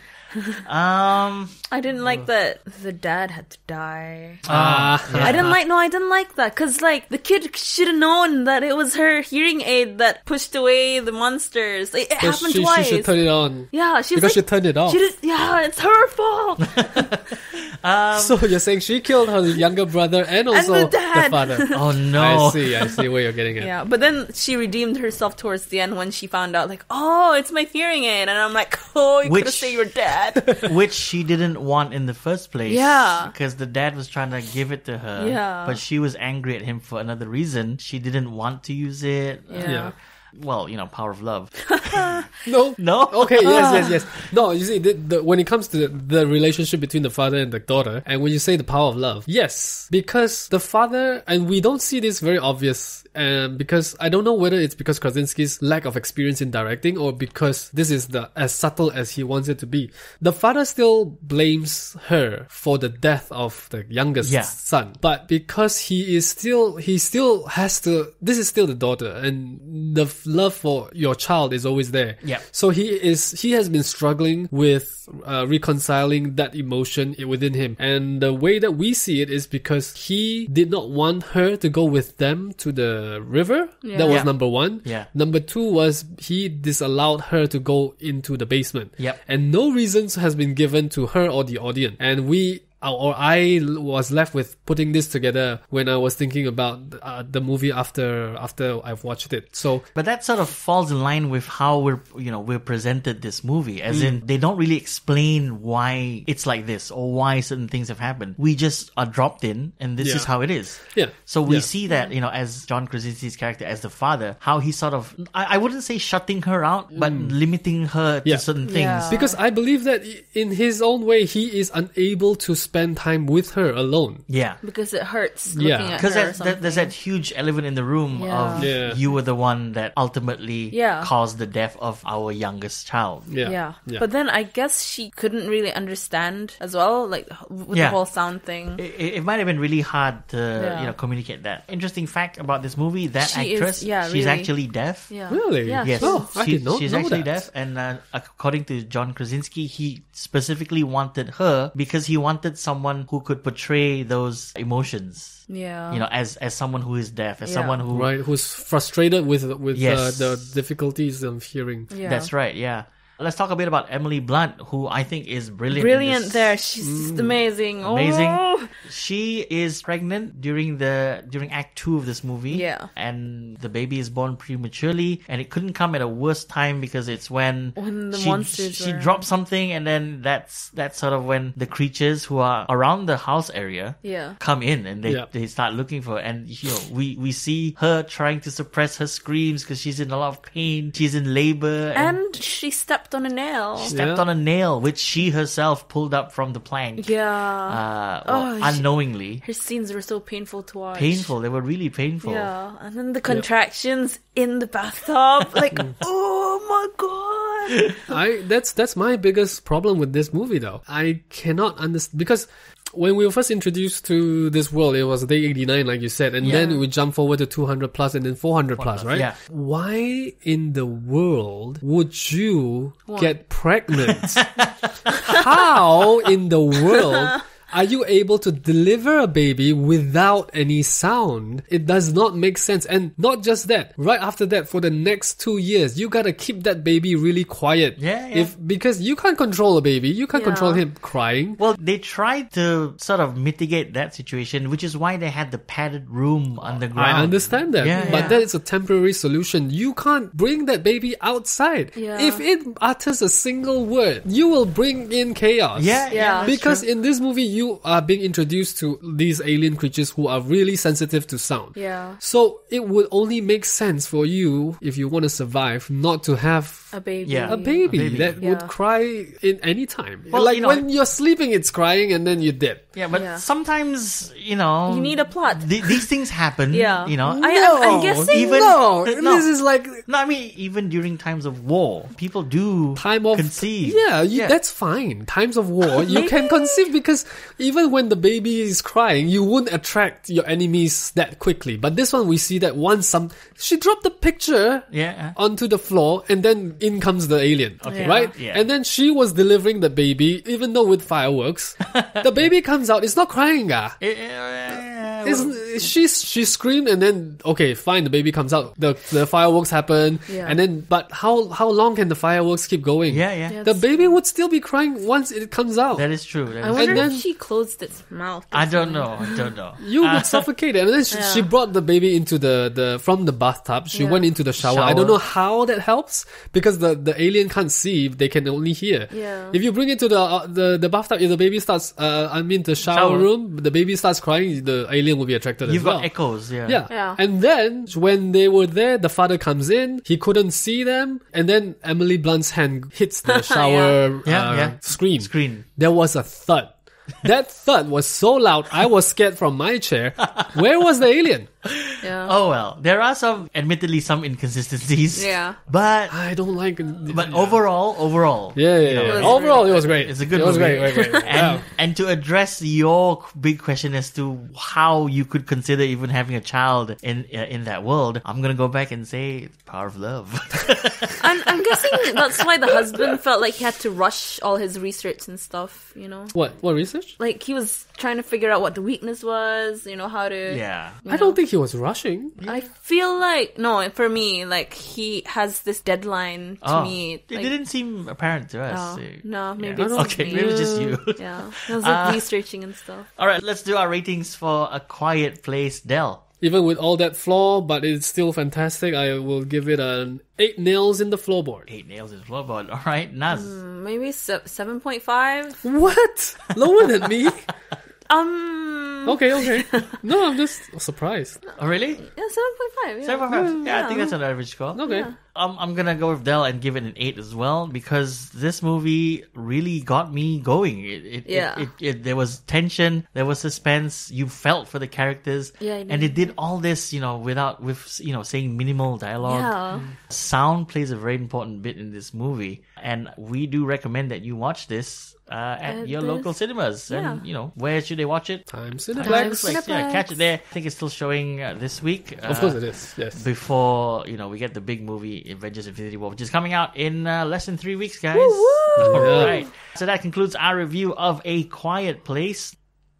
um I didn't like that the dad had to die. Ah, I didn't like no, I didn't like that because like the kid should have known that it was her hearing aid that pushed away the monsters. It, it But happened she, twice. she should turn it on. yeah, she's Because she like, turned it off. she did, yeah, it's her fault. so you're saying she killed her younger brother and also the dad. father. oh no I see. I see where you're getting at. yeah, but then she redeemed herself towards the end when she found out like, oh, it's my hearing aid, and I'm like, oh, you could have Which- said your dad. which she didn't want in the first place. Yeah. Because the dad was trying to give it to her. Yeah. But she was angry at him for another reason. She didn't want to use it. Yeah. Yeah. Well, you know, power of love. No. No? Okay. Yes. Yes. Yes. No. You see, the, the, when it comes to the, the relationship between the father and the daughter, and when you say the power of love, yes, because the father, and we don't see this very obvious, and because I don't know whether it's because Krasinski's lack of experience in directing or because this is the as subtle as he wants it to be. The father still blames her for the death of the youngest Yeah. son, but because he is still, he still has to. This is still the daughter, and the love for your child is always there. Yeah. So he is he has been struggling with uh, reconciling that emotion within him, and the way that we see it is because he did not want her to go with them to the river. Yeah. That was Yeah. number one. Yeah. Number two was he disallowed her to go into the basement. Yep. And no reasons has been given to her or the audience, and we. Or I was left with putting this together when I was thinking about uh, the movie after after I've watched it. So But that sort of falls in line with how we're, you know, we're presented this movie. As in, they don't really explain why it's like this or why certain things have happened. We just are dropped in and this Yeah. is how it is. Yeah. So we Yeah. see that, you know, as John Krasinski's character, as the father, how he sort of, I, I wouldn't say shutting her out, but limiting her to certain things. Yeah. Because I believe that in his own way, he is unable to spend time with her alone. Yeah. because it hurts Yeah. looking at Because her. or that, that, there's that huge elephant in the room Yeah. of Yeah. you were the one that ultimately Yeah. caused the death of our youngest child. Yeah. Yeah. Yeah. But then I guess she couldn't really understand as well, like with Yeah. the whole sound thing. It, it it might have been really hard to Yeah. you know communicate that. Interesting fact about this movie: that She is- actress, yeah, she's really. actually deaf. yeah. Really? Yeah. Yes, she's- Oh, I did not she's know actually that. deaf, and uh, according to John Krasinski, he specifically wanted her because he wanted someone who could portray those emotions. Yeah. You know, as as someone who is deaf, as Yeah. someone who Right, who's frustrated with with Yes. uh, the difficulties of hearing. Yeah. That's right, yeah. Let's talk a bit about Emily Blunt, who I think is brilliant. Brilliant this. there. She's just amazing. Amazing. Oh. She is pregnant during the during Act Two of this movie. Yeah. and the baby is born prematurely, and it couldn't come at a worse time because it's when When the she, monsters she were- dropped something, and then that's that's sort of when the creatures who are around the house area Yeah. come in and they, Yeah. they start looking for her. and you know we we see her trying to suppress her screams because she's in a lot of pain she's in labor and, And she stepped on a nail. she stepped Yeah. on a nail which she herself pulled up from the plank Yeah. uh, well, Oh, she- unknowingly Her scenes were so painful to watch. painful they were really painful Yeah. And then the contractions in the bathtub. Like, oh my god. I that's that's my biggest problem with this movie though. I cannot understand because when we were first introduced to this world, it was day 89, like you said, and Yeah. then we jump forward to 200 plus and then 400 plus, right? yeah. Why in the world would you get pregnant? How in the world are you able to deliver a baby without any sound? It does not make sense. And not just that, right after that, for the next two years, you gotta keep that baby really quiet. Yeah, yeah. If because you can't control a baby, you can't Yeah. control him crying. well, they tried to sort of mitigate that situation, which is why they had the padded room underground. I understand that, Yeah, but yeah. that is a temporary solution. You can't bring that baby outside. Yeah. If it utters a single word, you will bring in chaos. Yeah, yeah, Yeah. because true. in this movie you are being introduced to these alien creatures who are really sensitive to sound. Yeah. So it would only make sense for you if you want to survive not to have A baby. Yeah. a baby, baby. that would cry in any time. Well, like you know- when you're sleeping, it's crying and then you're dead. yeah, but Yeah. sometimes you know You need a plot. th- these things happen. Yeah. you know. I, I'm, I'm guessing. even- no, no. this is like No, I mean even during times of war, people do time of conceive. Yeah, you, that's fine. Times of war, you can conceive because even when the baby is crying, you won't attract your enemies that quickly. But this one, we see that once some she dropped the picture Yeah. onto the floor, and then in comes the alien, Okay. right? Yeah. And then she was delivering the baby, even though with fireworks. the baby comes out, it's not crying, ah. Eh, eh, It's, she she screamed and then okay fine the baby comes out the the fireworks happen Yeah. and then but how how long can the fireworks keep going yeah, yeah, Yeah. the baby would still be crying once it comes out. That is true. That I is wonder And then- if she closed its mouth. I don't something. know. I don't know. you would suffocate. And then she, Yeah. she brought the baby into the, the from the bathtub. She Yeah. went into the shower. I don't know how that helps because the, the alien can't see. They can only hear. Yeah. If you bring it to the uh, the, the bathtub, if the baby starts, uh, I mean the shower, Shower. room, the baby starts crying, the alien will be attracted You've as well. got echoes. Yeah. Yeah. Yeah. And then when they were there, the father comes in. He couldn't see them, and then Emily Blunt's hand hits the shower Yeah, uh, yeah. screen. Screen. There was a thud. That thud was so loud, I was scared from my chair. Where was the alien? Yeah. Oh well, there are some, admittedly, some inconsistencies. Yeah. But I don't like. but overall, overall, yeah, yeah, you know, yeah. was Overall, really it was great. It's a good It was movie. great, great, great. and Yeah. and to address your big question as to how you could consider even having a child in uh, in that world, I'm gonna go back and say power of love. I'm, I'm guessing that's why the husband felt like he had to rush all his research and stuff, you know? What? What research? Like he was trying to figure out what the weakness was, you know, how to. yeah. you I don't know? think he was rushing. I feel like, no, for me, like he has this deadline to Oh, meet. it like, didn't seem apparent to us. Oh, Uh, no, maybe yeah. it's just okay. me. Maybe it's just you. Yeah. I was Uh, like researching and stuff. All right, let's do our ratings for A Quiet Place, Dell. Even with all that flaw, but it's still fantastic. I will give it an eight nails in the floorboard. Eight nails in the floorboard. All right, Naz. Maybe se- 7.5. What? Lower than me? Um. Okay, okay. No, I'm just surprised. Oh, really? Yeah, 7.5. Yeah. Seven point five. Yeah, I think that's an average score. Okay. Yeah. Um, I'm gonna go with Dell and give it an eight as well because this movie really got me going. It, it, Yeah. It, it, it, there was tension, there was suspense. You felt for the characters, Yeah, I and it did all this, you know, without with you know saying minimal dialogue. Yeah. Sound plays a very important bit in this movie, and we do recommend that you watch this uh, at At your this- local cinemas. And you know, where should they watch it? Time Time Cineplex. Cineplex, Yeah, catch it there. I think it's still showing uh, this week. Of uh, course it is. Yes. before you know we get the big movie Avengers: Infinity War, which is coming out in uh, less than three weeks, guys. Yeah. All right. So that concludes our review of A Quiet Place.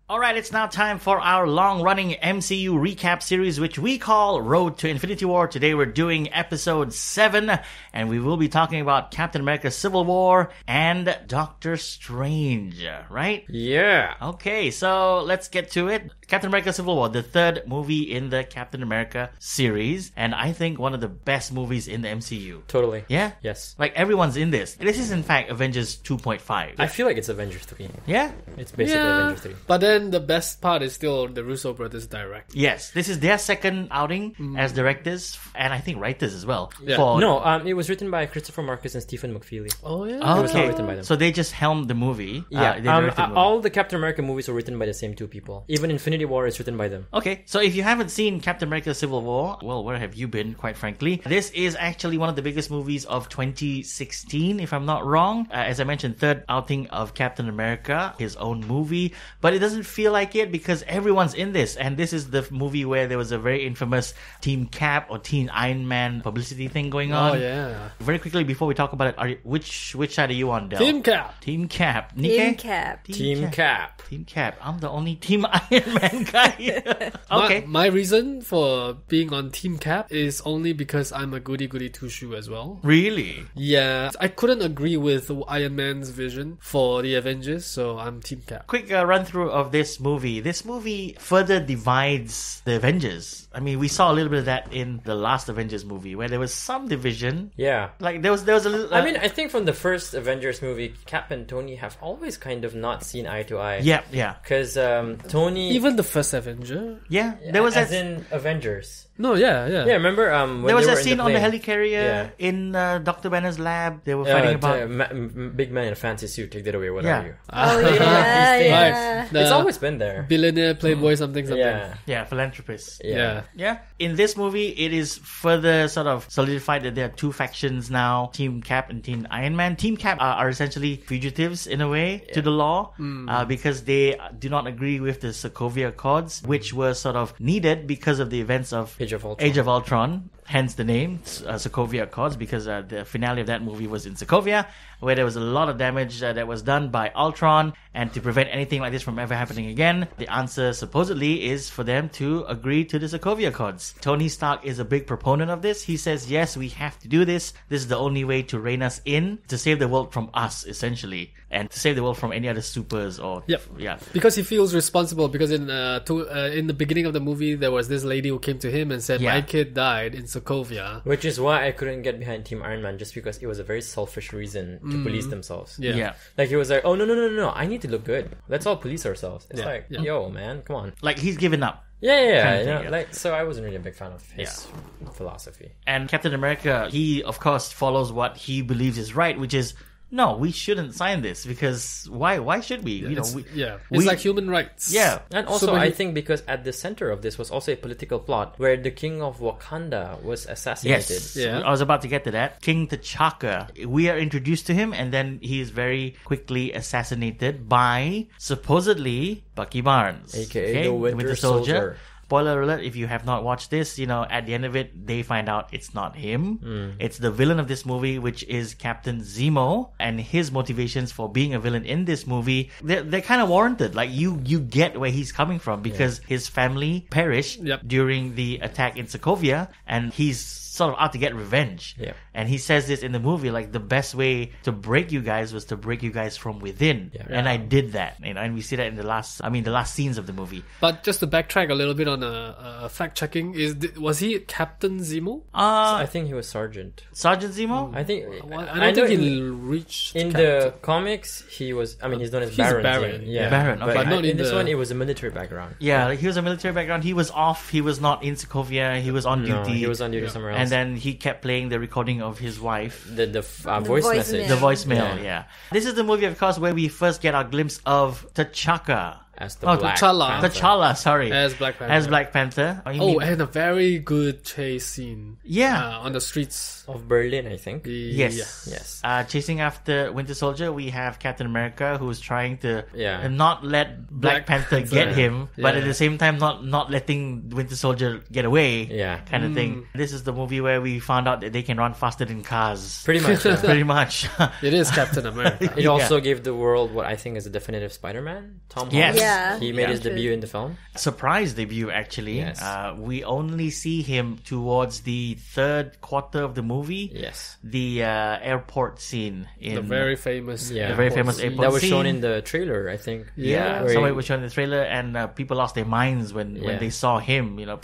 All right, it's now time for our long running MCU recap series, which we call Road to Infinity War. Today we're doing episode 7, and we will be talking about Captain America Civil War and Doctor Strange, right? Yeah. Okay, so let's get to it. Captain America Civil War, the third movie in the Captain America series, and I think one of the best movies in the MCU. Totally. Yeah? Yes. Like everyone's in this. This is in fact Avengers 2.5. I feel like it's Avengers 3. yeah? It's basically yeah, Avengers 3. but then the best part is still the Russo brothers direct. Yes, this is their second outing as directors and I think writers as well. Yeah. For- No, um, it was written by Christopher Marcus and Stephen McFeely. Oh yeah. was not Okay, written by them. so they just helmed the movie. Yeah, Uh, they um, the uh, movie. all the Captain America movies were written by the same two people. Even Infinity War is written by them. Okay, so if you haven't seen Captain America Civil War, well, where have you been, quite frankly? This is actually one of the biggest movies of 2016, if I'm not wrong. Uh, as I mentioned, third outing of Captain America, his own movie. But it doesn't feel like it because everyone's in this. And this is the movie where there was a very infamous Team Cap or Team Iron Man publicity thing going on. Oh yeah. Very quickly, before we talk about it, are you, which which side are you on, Del? Team Cap. Team Cap. Team Nikkei? Cap. Team Cap. Team Cap. I'm the only Team Iron Man guy. okay. My, my reason for being on Team Cap is only because I'm a goody goody two shoe as well. really? Yeah, I couldn't agree with Iron Man's vision for the Avengers, so I'm Team Cap. quick uh, run through of this movie. This movie further divides the Avengers. I mean, we saw a little bit of that in the last Avengers movie, where there was some division. Yeah. Like there was there was a little. uh, I mean, I think from the first Avengers movie, Cap and Tony have always kind of not seen eye to eye. yeah, yeah, Because um, Tony. Even the first Avenger. yeah. There was as that. in Avengers. No, yeah, yeah. Yeah, remember um, when There was they a were in scene on the helicarrier Yeah. in uh, Doctor Banner's lab. They were Uh, fighting the about. ma- big man in a fancy suit. Take that away. What Yeah. are you? Oh yeah, yeah. Right. The it's always been there. billionaire playboy something something. Yeah. yeah, philanthropist. Yeah. Yeah. Yeah. In this movie, it is further sort of solidified that there are two factions now Team Cap and Team Iron Man. Team Cap are, are essentially fugitives in a way to the law uh, because they do not agree with the Sokovia Accords, which were sort of needed because of the events of Age of Ultron. Age of Ultron. Hence the name, uh, Sokovia Accords, because uh, the finale of that movie was in Sokovia, where there was a lot of damage uh, that was done by Ultron. And to prevent anything like this from ever happening again, the answer supposedly is for them to agree to the Sokovia Accords. Tony Stark is a big proponent of this. He says, yes, we have to do this. This is the only way to rein us in, to save the world from us, essentially, and to save the world from any other supers or Yep. yeah. Because he feels responsible. Because in uh, to, uh, in the beginning of the movie, there was this lady who came to him and said, Yeah. "My kid died in Sokovia." Which is why I couldn't get behind Team Iron Man, just because it was a very selfish reason to mm. police themselves. Yeah. yeah. Like he was like, oh no no no no no, I need to look good. Let's all police ourselves. It's Yeah, like, yeah. yo man, come on. Like he's given up. Yeah yeah, yeah, Kind of you thing, know, yeah. like so I wasn't really a big fan of his philosophy. And Captain America, he of course follows what he believes is right, which is no, we shouldn't sign this because why? Why should we? you know, It's, we, yeah, it's we- like human rights. yeah. And also, So many- I think because at the center of this was also a political plot where the king of Wakanda was assassinated. Yes, Yeah. I was about to get to that. King T'Chaka. We are introduced to him, and then he is very quickly assassinated by supposedly Bucky Barnes, AKA the Winter Soldier. Spoiler alert: If you have not watched this, you know at the end of it, they find out it's not him. Hmm. It's the villain of this movie, which is Captain Zemo, and his motivations for being a villain in this movie. They're, they're kind of warranted. Like you, you get where he's coming from because his family perished Yep. during the attack in Sokovia, and he's sort of out to get revenge. Yeah. And he says this in the movie, like the best way to break you guys was to break you guys from within. Yeah. And I did that, you know, and we see that in the last, I mean, the last scenes of the movie. But just to backtrack a little bit on uh, uh, fact checking, is th- was he Captain Zemo? Uh, I think he was Sergeant. Sergeant Zemo? I think Well, I I don't know think he in, reached in captain. the comics he was. I mean, he's known as He's Baron. Baron, Yeah, yeah. Baron, okay. But, But not in, in this the- one, it was a military background. yeah, like he was a military background. He was off. He was not in Sokovia. He was on No, duty. he was on duty Yeah. somewhere else. and then he kept playing the recording of his wife. the the, f- uh, The voice voicemail. message. The voicemail, Yeah. yeah. This is the movie, of course, where we first get our glimpse of T'Chaka. As the Oh, Black T'Challa. Panther. T'Challa, sorry. as Black Panther. As Black Panther. I Oh, mean- and a very good chase scene. Yeah. uh, on the streets. of Berlin, I think. Yes. Yeah. Yes. Uh, chasing after Winter Soldier, we have Captain America who's trying to Yeah. uh, not let Black, Black Panther Panther. get him, but at the same time not not letting Winter Soldier get away. Yeah. kind of thing. This is the movie where we found out that they can run faster than cars. Pretty much. yeah. Pretty much. It is Captain America. It Yeah. also gave the world what I think is a definitive Spider-Man. Tom Holland. Yes. Yeah. He made Yeah. his debut in the film. surprise debut actually. Yes. Uh, we only see him towards the third quarter of the movie. Yes. The uh, airport scene in The very famous, Yeah. The very airport famous scene. airport That was shown in the trailer, I think. yeah, Where somebody he- was shown in the trailer, and uh, people lost their minds when when they saw him. You know,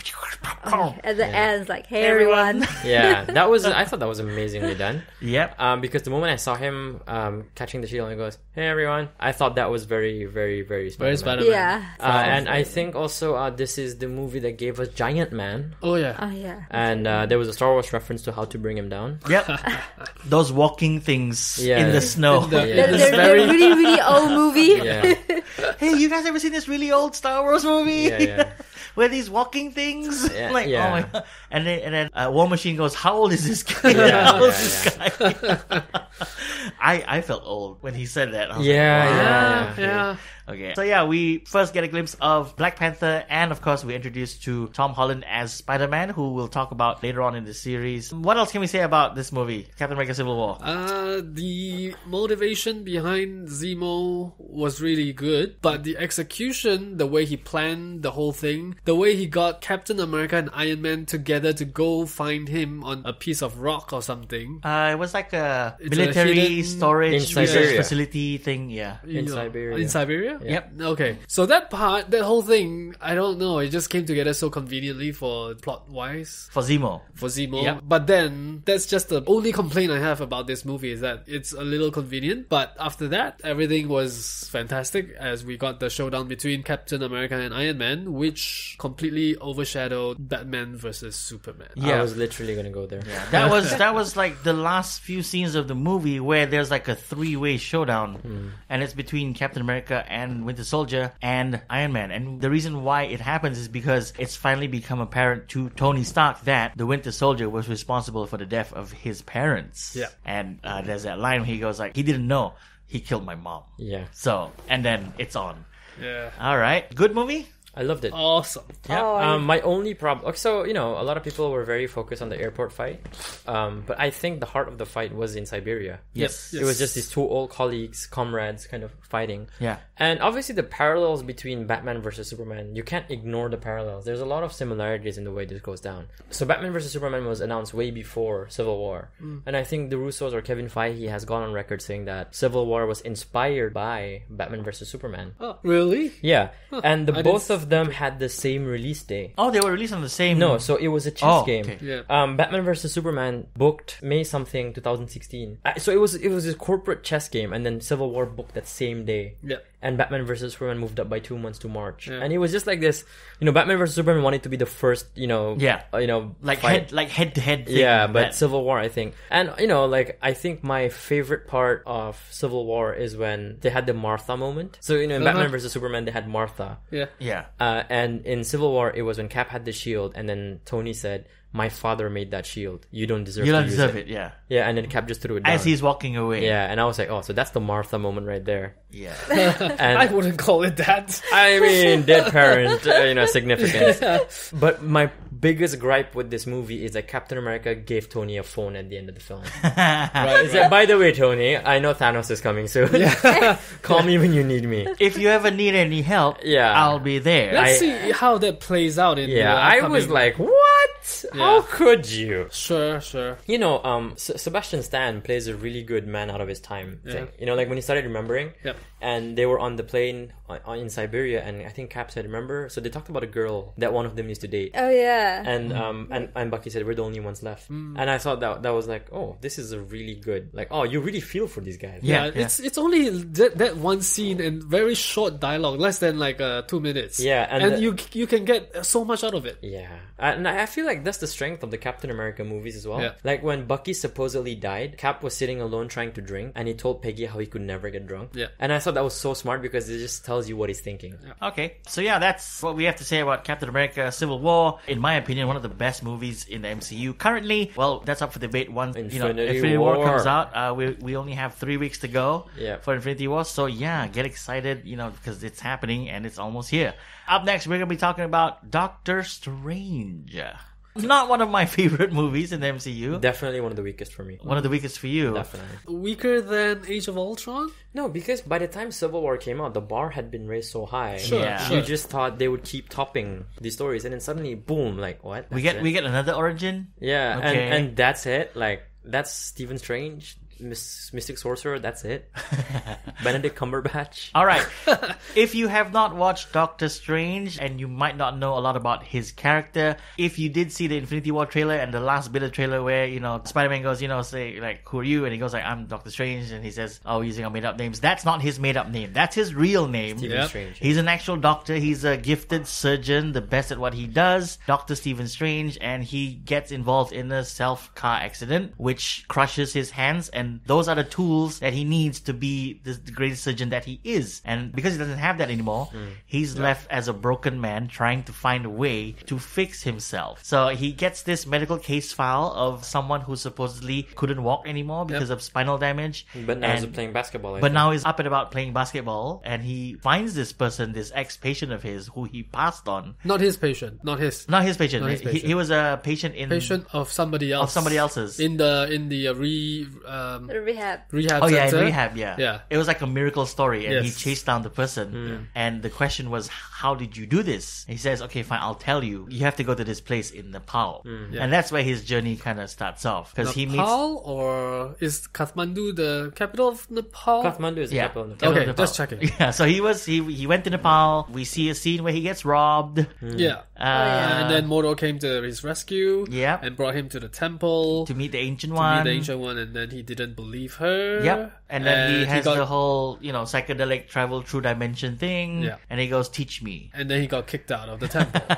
At the end, it's like, hey everyone. yeah, that was. I thought that was amazingly done. yep. Um, because the moment I saw him um, catching the shield and he goes, "Hey everyone," I thought that was very, very, very Very Spider-Man. Spider-Man. yeah. Uh, and I think also uh, this is the movie that gave us Giant Man, Oh yeah. Oh yeah. and uh, there was a Star Wars reference to how to bring him down. Yep. Those walking things Yeah. in the snow. The- Yeah. They're, this they're, very- they're really, really old movie. Yeah, hey, you guys ever seen this really old Star Wars movie? yeah, yeah. Where these walking things? Yeah, like, yeah. oh my god. And then, and then uh, War Machine goes, How old is this guy? Yeah, How old yeah, is this guy? I, I felt old when he said that. I was Yeah, like, wow. yeah, yeah, yeah. Okay. So yeah, we first get a glimpse of Black Panther, and of course, we're introduced to Tom Holland as Spider-Man, who we'll talk about later on in the series. What else can we say about this movie, Captain America: Civil War? Uh, the motivation behind Zemo was really good, but the execution, the way he planned the whole thing, the way he got Captain America and Iron Man together to go find him on a piece of rock or something. Uh, it was like a It's military hidden- storage research facility thing. Yeah. In You know, Siberia. In Siberia? Yep. Okay. So that part, that whole thing, I don't know, it just came together so conveniently for plot wise. For Zemo. for Zemo. Yep. But then that's just the only complaint I have about this movie is that it's a little convenient. But after that, everything was fantastic as we got the showdown between Captain America and Iron Man, which completely overshadowed Batman versus Superman. Yeah. I was literally gonna go there. Yeah. That was that was like the last few scenes of the movie where there's like a three way showdown, Hmm. and it's between Captain America and Winter Soldier and Iron Man. And the reason why it happens is because it's finally become apparent to Tony Stark that the Winter Soldier was responsible for the death of his parents. Yeah. And uh, there's that line where he goes like, he didn't know he killed my mom. Yeah, So and then it's on. Yeah. All right, good movie. I loved it. Awesome. Yeah. Oh, um, my only problem. So you know, a lot of people were very focused on the airport fight, um, but I think the heart of the fight was in Siberia. Yes. It was just these two old colleagues, comrades, kind of fighting. Yeah. And obviously, the parallels between Batman versus Superman, you can't ignore the parallels. There's a lot of similarities in the way this goes down. So, Batman versus Superman was announced way before Civil War. And I think the Russos or Kevin Feige has gone on record saying that Civil War was inspired by Batman versus Superman. Oh, really? Yeah. And the I both didn't- of them had the same release day. Oh, they were released on the same. No, so it was a chess Oh, game. okay. Yeah. Um, Batman vs Superman booked May something 2016. Uh, so it was it was a corporate chess game, and then Civil War booked that same day. Yeah. And Batman vs Superman moved up by two months to March, Yeah. and it was just like this. You know, Batman vs Superman wanted to be the first. You know, Yeah. uh, you know, like fight. head like head to head. Yeah, but Civil War, I think, and you know, like I think my favorite part of Civil War is when they had the Martha moment. So you know, in Uh-huh. Batman vs Superman, they had Martha, Yeah. yeah. uh, and in Civil War, it was when Cap had the shield, and then Tony said, "My father made that shield. You don't deserve. You don't use deserve it. Yeah. Yeah, and then Cap just threw it down. As he's walking away. yeah, and I was like, "Oh, so that's the Martha moment right there." Yeah. And I wouldn't call it that. I mean, dead parent, uh, you know, significance. But my biggest gripe with this movie is that Captain America gave Tony a phone at the end of the film. right. He said, "By the way, Tony, I know Thanos is coming soon. Call me when you need me." if you ever need any help, Yeah. I'll be there. Let's I- see how that plays out in Yeah, the I upcoming- was like, "What? How Yeah. could you?" Sure, sure. You know, um, S- Sebastian Stan plays a really good man out of his time thing. You know, like when he started remembering, Yep. and they were on the plane on, on, in Siberia, and I think Cap said, "Remember?" So they talked about a girl that one of them used to date, Oh yeah. and um, and, and Bucky said, "We're the only ones left." And I thought that that was like, "Oh, this is a really good like, oh, you really feel for these guys." Yeah, Yeah, yeah. it's it's only that, that one scene and very short dialogue, less than like uh, two minutes. Yeah, and and, the- you you can get so much out of it. Yeah, and I I feel like that's the strength of the Captain America movies as well. Yeah. Like when Bucky supposedly died, Cap was sitting alone trying to drink, and he told Peggy how he could never get drunk. Yeah. and I thought that was so smart because it just tells you what he's thinking. Okay, so yeah, that's what we have to say about Captain America: Civil War. In my opinion, one of the best movies in the MCU currently. Well, that's up for debate. Once you know, Infinity Infinity War. War. comes out, uh, we we only have three weeks to go Yeah. for Infinity War. So yeah, get excited, you know, because it's happening and it's almost here. Up next, we're gonna be talking about Doctor Strange. Not one of my favorite movies in the MCU. Definitely one of the weakest for me. one of the weakest for you. Definitely. Weaker than Age of Ultron? No, because by the time Civil War came out, the bar had been raised so high. Sure, Yeah. You just thought they would keep topping these stories, and then suddenly, boom! Like what? We get it? we get another origin. yeah, Okay. and and that's it. Like that's Stephen Strange, Mys- Mystic Sorcerer. That's it. Benedict Cumberbatch. All right. if you have not watched Doctor Strange and you might not know a lot about his character, if you did see the Infinity War trailer and the last bit of trailer where, you know, Spider-Man goes, you know, say like, who are you? And he goes like, I'm Doctor Strange. And he says, oh, we're using our made up names. That's not his made up name. That's his real name. Stephen Yep. Strange. He's an actual doctor. He's a gifted surgeon, the best at what he does, Dr. Stephen Strange, and he gets involved in a self car accident, which crushes his hands, and those are the tools that he needs to be the, the greatest surgeon that he is. And because he doesn't have that anymore, he's left as a broken man trying to find a way to fix himself. So he gets this medical case file of someone who supposedly couldn't walk anymore because of spinal damage. But now he's playing basketball. I but think. now he's up and about playing basketball, and he finds this person, this ex-patient of his, who he passed on. Not his patient. Not his. Not his patient. Not his He, patient. he was a patient in. Patient of somebody else. Of somebody else's. In the in the uh, re um, Rehab. rehab Oh yeah, center. rehab. Yeah, Yeah. It was like a miracle story, and he chased down the person. Hmm. And the question was, "How did you do this?" He says, "Okay, fine, I'll tell you. You have to go to this place in Nepal." Hmm, and that's where his journey kind of starts off because he meets. Nepal or is Kathmandu the capital of Nepal? Kathmandu is the Yeah. capital. of Nepal. Okay, of Nepal. just checking. Yeah, so he was he he went to Nepal. We see a scene where he gets robbed. Hmm. Yeah. Uh, and then Mordo came to his rescue. Yep. And brought him to the temple to meet the ancient to one. meet the ancient one, and then he didn't believe her. Yep. And then he has got, the whole, you know, psychedelic travel through dimension thing. Yeah. And he goes, teach me. and then he got kicked out of the temple.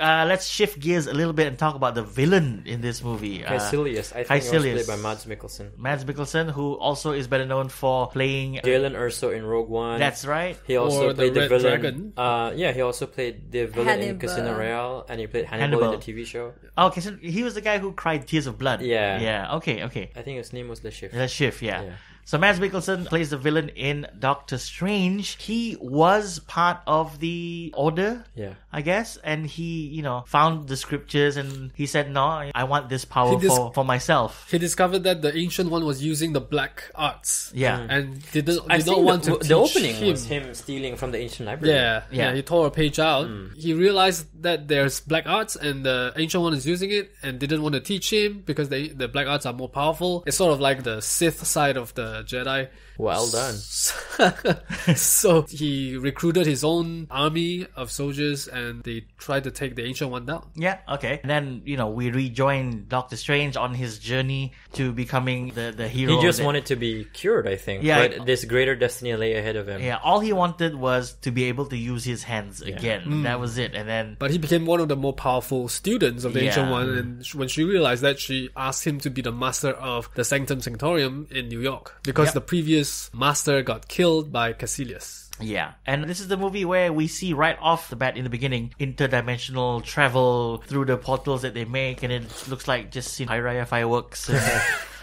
Uh, let's shift gears a little bit and talk about the villain in this movie. Uh, Kaecilius. I think he Kaecilius. was played by Mads Mikkelsen. Mads Mikkelsen, who also is better known for playing. Galen Erso in Rogue One. That's right. He also Or played the, Red villain. Dragon. Uh, yeah, he also played the villain in Casino Royale, and he played Hannibal, Hannibal. in the TV show. Oh, okay, so he was the guy who cried tears of blood. Yeah. Yeah. Okay. Okay. I think his name was Le Chiffre. The shift, yeah. Yeah. So Mads Mikkelsen plays the villain in Doctor Strange. He was part of the Order, Yeah. I guess, and he, you know, found the scriptures and he said, "No, I want this power dis- for, for myself." he discovered that the ancient one was using the black arts. Yeah. And did, did I not want the, to the teach opening him. was him stealing from the ancient library. Yeah, Yeah. yeah, He tore a page out. Mm. He realized that there's black arts and the ancient one is using it and didn't want to teach him because they, the black arts are more powerful. It's sort of like the Sith side of the Jedi. Well done. so he recruited his own army of soldiers and they tried to take the ancient one down. Yeah, okay. And then, you know, we rejoin Doctor Strange on his journey to becoming the, the hero. He just that- wanted to be cured, I think. Yeah, But I- this greater destiny lay ahead of him. Yeah, all he wanted was to be able to use his hands again. Mm. That was it. And then But he became one of the more powerful students of the ancient Yeah. one and when she realized that, she asked him to be the master of the Sanctum Sanctorium in New York because Yep. the previous master got killed by Kaecilius. Yeah, and this is the movie where we see right off the bat in the beginning interdimensional travel through the portals that they make, and it looks like just seeing Hari Raya fireworks.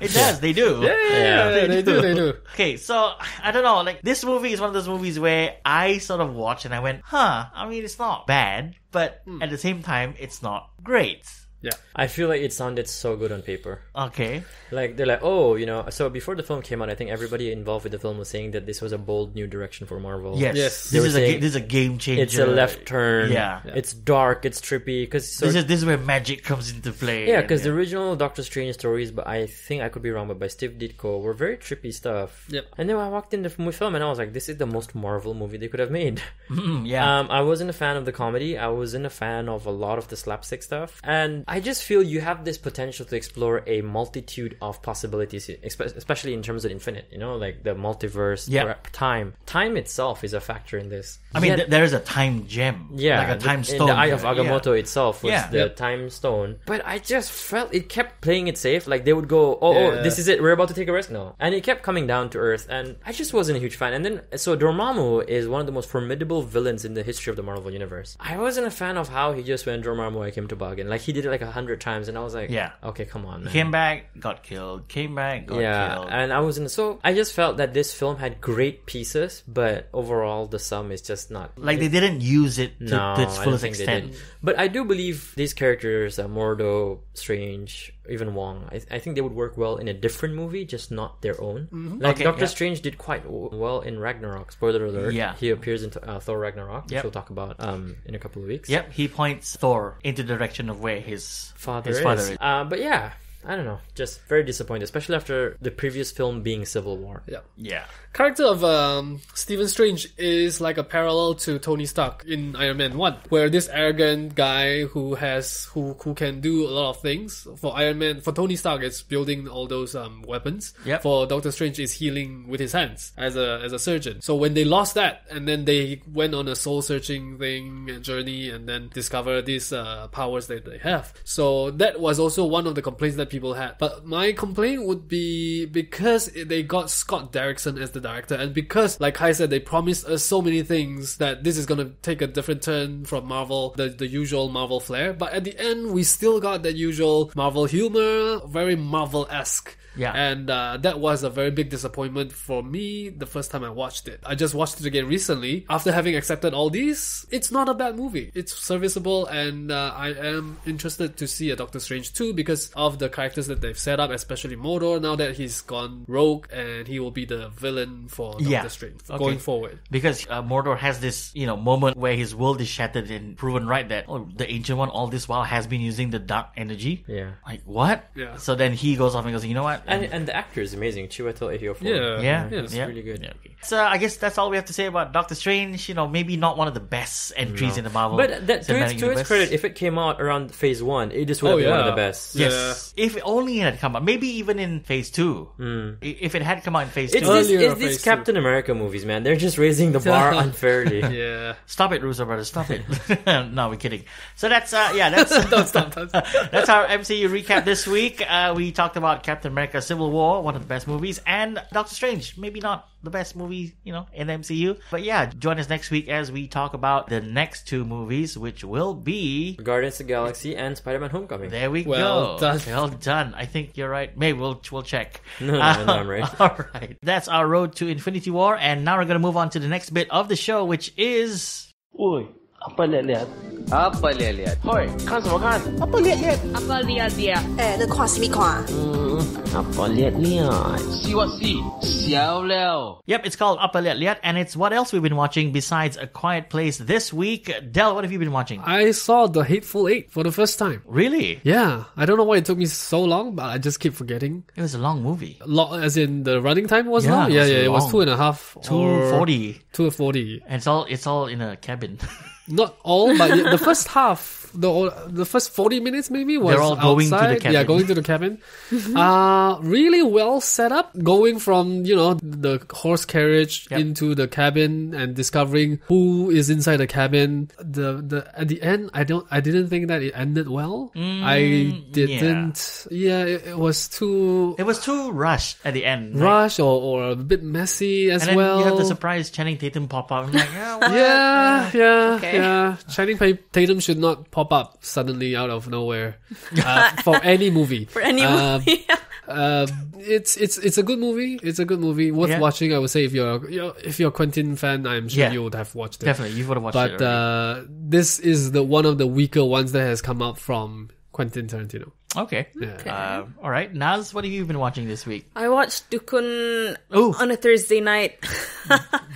it does, they do. Yeah, Yeah. they do, they do. Okay, so I don't know, like this movie is one of those movies where I sort of watched and I went, huh, I mean, it's not bad, but hmm. at the same time, it's not great. Yeah. I feel like it sounded so good on paper. Okay. Like they're like, oh, you know. So before the film came out, I think everybody involved with the film was saying that this was a bold new direction for Marvel. Yes. Yes. This They were is a ga- this is a game changer. it's a left turn. Yeah. it's dark, it's trippy. Because This is this is where magic comes into play. yeah, and- because the original Doctor Strange stories, but I think I could be wrong, but by Steve Ditko were very trippy stuff. Yep. And then I walked in the f- film and I was like, this is the most Marvel movie they could have made. Mm, yeah. Um, I wasn't a fan of the comedy. I wasn't a fan of a lot of the slapstick stuff. And I just feel you have this potential to explore a multitude of possibilities, especially in terms of infinite, you know, like the multiverse, Yeah. ra- time. Time itself is a factor in this. I mean, Yet- th- there is a time gem. yeah, Like a the- time in stone. the Eye of Yeah. Agamotto itself was Yeah. the Yep. time stone. But I just felt it kept playing it safe. Like they would go, oh, oh Yeah. oh, this is it. We're about to take a risk. No, and it kept coming down to earth. And I just wasn't a huge fan. And then so Dormammu is one of the most formidable villains in the history of the Marvel universe. I wasn't a fan of how he just went Dormammu, I came to bargain. Like he did it like like a hundred times, and I was like, Yeah. okay, come on, man. Came back, got killed. Came back, got yeah, killed. and I was in so I just felt that this film had great pieces, but overall the sum is just not like they didn't use it to, no, to its fullest extent. But I do believe these characters, uh, Mordo, Strange, even Wong, I, I think they would work well in a different movie, just not their own. Like Okay, Doctor yeah. Strange did quite w- well in Ragnarok. Spoiler alert. Yeah. He appears in uh, Thor Ragnarok, which we'll talk about um, in a couple of weeks. Yep, he points Thor into the direction of where his Father his is. father is. Uh, but yeah, I don't know. Just very disappointed, especially after the previous film being Civil War. Yeah. Yeah. character of um, Stephen Strange is like a parallel to Tony Stark in Iron Man One, where this arrogant guy who has who who can do a lot of things. For Iron Man, for Tony Stark, it's building all those um, weapons. Yep. For Doctor Strange, is healing with his hands as a as a surgeon. So when they lost that, and then they went on a soul searching thing and journey, and then discover these uh, powers that they have. So that was also one of the complaints that people had. But my complaint would be because they got Scott Derrickson as the director, and because, like I said, they promised us so many things that this is gonna take a different turn from Marvel, the the usual Marvel flair. But at the end, we still got that usual Marvel humor, very Marvel esque. Yeah. And uh, that was a very big disappointment for me the first time I watched it. I just watched it again recently. After having accepted all these, it's not a bad movie. It's serviceable, and uh, I am interested to see a Doctor Strange 2 because of the characters that they've set up, especially Mordo, now that he's gone rogue and he will be the villain for Doctor Yeah. Strange Okay. going forward. Because uh, Mordo has this, you know, moment where his world is shattered and proven right that oh, the ancient one all this while has been using the dark energy. Yeah. Like what? Yeah. So then he goes off and goes, you know what? And, and the actor is amazing, Chiwetel Ejiofor. Yeah. yeah, Yeah, it's yeah. really good. Yeah, okay. So I guess that's all we have to say about Doctor Strange. You know, maybe not one of the best entries in the Marvel. But that, to, its, to its credit, if it came out around Phase One, it just would have Oh, been one of the best. Yes. If only it had come out. Maybe even in phase two. I- If it had come out in phase It's two. this, Earlier it's these Phase Two. Captain America movies, man. They're just raising the bar unfairly. Yeah. Stop it, Russo brothers. Stop it. no, we're kidding. So that's uh yeah, that's Don't stop. don't stop. that's our MCU recap this week. Uh, we talked about Captain America: Civil War, one of the best movies, and Doctor Strange, maybe not the best movie, you know, in the MCU. But yeah, join us next week as we talk about the next two movies, which will be. Guardians of the Galaxy and Spider-Man: Homecoming. There we Well go. done. Well done. I think you're right. Maybe we'll we'll check. No, no, I know I'm right. All right. That's our road to Infinity War, and now we're gonna move on to the next bit of the show, which is. Oi, apa lihat-lihat? Apa lihat-lihat? Hoi, kan semua kan? Apa lihat-lihat? Apa dia dia? 哎，你看什么看？ Apa lihat-lihat? See what see? Xiao liao. Yep, it's called Upper Liat Liat, and it's what else we've been watching besides A Quiet Place this week. Del, what have you been watching? I saw The Hateful Eight for the first time. Really? Yeah, I don't know why it took me so long, but I just keep forgetting. It was a long movie. Lo- as in the running time was Yeah, long. it Yeah, was yeah, it was long. two and a half. Two or forty, Two forty. and it's all it's all in a cabin. Not all, but the first half, the the first forty minutes maybe was They're all going to the outside. cabin. Yeah, going to the cabin. uh really well set up. Going from you know the horse carriage Yep. into the cabin and discovering who is inside the cabin. The the at the end, I don't, I didn't think that it ended well. I didn't. Yeah, it, it was too it was too rushed at the end. right? rush or, or a bit messy as And then well. you have the surprise Channing Tatum pop up. I'm like, yeah, what? Yeah, yeah, Okay. Yeah. Channing Pa- Tatum should not pop up suddenly out of nowhere uh, for any movie. For any Uh, movie. uh, it's it's it's a good movie. It's a good movie worth Yeah. watching. I would say if you're, you're if you're a Quentin fan, I'm sure Yeah. you would have watched it. Definitely, you would have watched it. But uh, this is the one of the weaker ones that has come out from Quentin Tarantino. Okay. Yeah. Uh, all right, Naz, what have you been watching this week? I watched Dukun Ooh. on a Thursday night.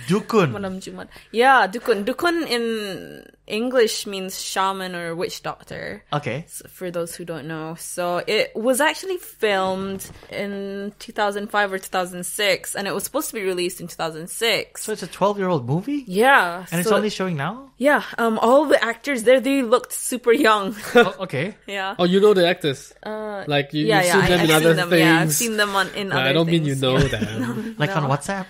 Dukun. Malam Jumat. Yeah, Dukun. Dukun in English means shaman or witch doctor. Okay. For those who don't know, so it was actually filmed in 2005 or 2006, and it was supposed to be released in 2006. So it's a 12 year old movie, yeah, and it's only showing now. yeah. Um, all the actors there they looked super young. oh, okay. yeah. Oh, you know the actors? Uh, like you, yeah, you've yeah, seen I, them I've in seen other them. things. Yeah, I've seen them on in No, other. I don't mean you know yeah. them. Like on WhatsApp.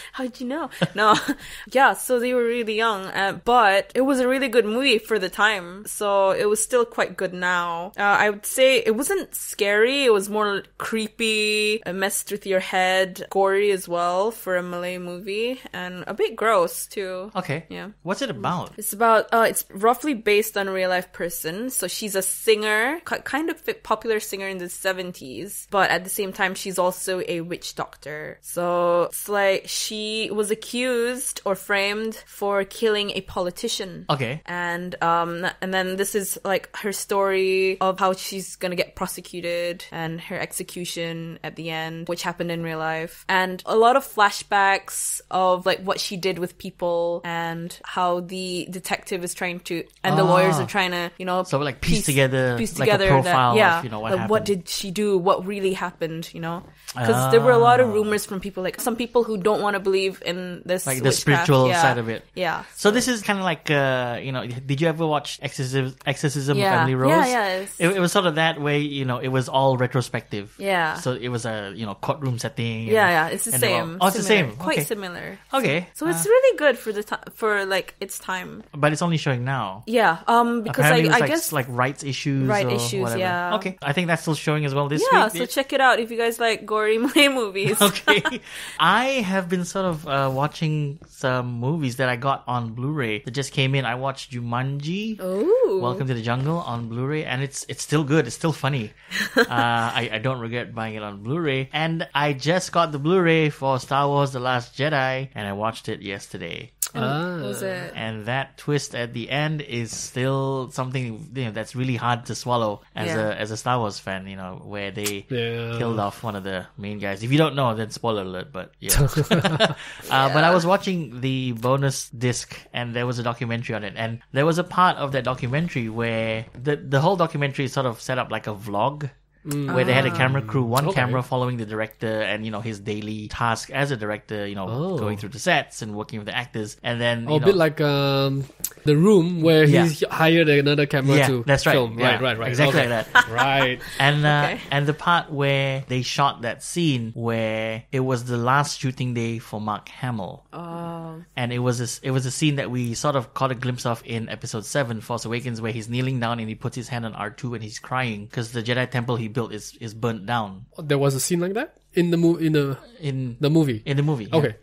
How'd you know? No. yeah, so they were really young, uh, but it was a really good movie for the time. So it was still quite good now. Uh, I would say it wasn't scary. It was more creepy, messed with your head, gory as well for a Malay movie, and a bit gross too. Okay. Yeah. What's it about? It's about uh it's roughly based on a real life person. So she's a singer, kind of popular singer in the 70s, but at the same time she's also a witch doctor. So it's like she was accused or framed for killing a politician. Okay. And um and then this is like her story of how she's going to get prosecuted and her execution at the end, which happened in real life. And a lot of flashbacks of like what she did with people and how the detective is trying to and the lawyers Ah. are trying to, you know, So, like, piece together, piece like, a together profile that, yeah, you know, what like, what did she do? What really happened, you know? Because there were a lot of Ah. rumors from people like some people who don't want to believe in this Like the spiritual Yeah. side of it. Yeah. So this is kind of like, uh, you know, did you ever watch Exorcism, Exorcism Yeah. of Emily Rose? Yeah, yeah, It, it was sort of that way, you know, it was all retrospective. Yeah. So it was a, you know, courtroom setting. Yeah, yeah, it's the same. Oh, it's the same. Quite similar. Okay. So it's Uh, really good for the time for like its time. but it's only showing now. Yeah, um, because I, like, guess like rights issues. Right or issues, whatever. yeah. Okay. I think that's still showing as well this yeah. week. So check it out if you guys like gory Malay movies. okay. I have been sort of uh, watching some movies that I got on Blu-ray that just came in. I watched Jumanji. Ooh. Welcome to the Jungle on Blu-ray, and it's it's still good. It's still funny. uh, I I don't regret buying it on Blu-ray, and I just got the Blu-ray for Star Wars: The Last Jedi, and I watched it yesterday. Ah. Was it? And that twist at the end is still something you know that's really hard to swallow as Yeah. a as a Star Wars fan. You know where they Yeah. killed off one of the main guys. If you don't know, then spoiler alert. But yeah. uh, But I was watching the bonus disc, and there was a documentary on it, and there was a part of that documentary where the the whole documentary is sort of set up like a vlog. Where they had a camera crew, one Okay. camera following the director, and you know his daily task as a director, you know, Oh. going through the sets and working with the actors, and then Oh, you a know, bit like um, the room where Yeah. he hired another camera Yeah, to that's right. film. Yeah, Right, right, right. exactly Okay. like that. right. And uh, Okay. and the part where they shot that scene where it was the last shooting day for Mark Hamill, Oh. and it was a, it was a scene that we sort of caught a glimpse of in episode seven, Force Awakens, where he's kneeling down and he puts his hand on R two and he's crying because the Jedi temple he built is is burnt down There was a scene like that in the movie. In the in the movie. in the movie. okay,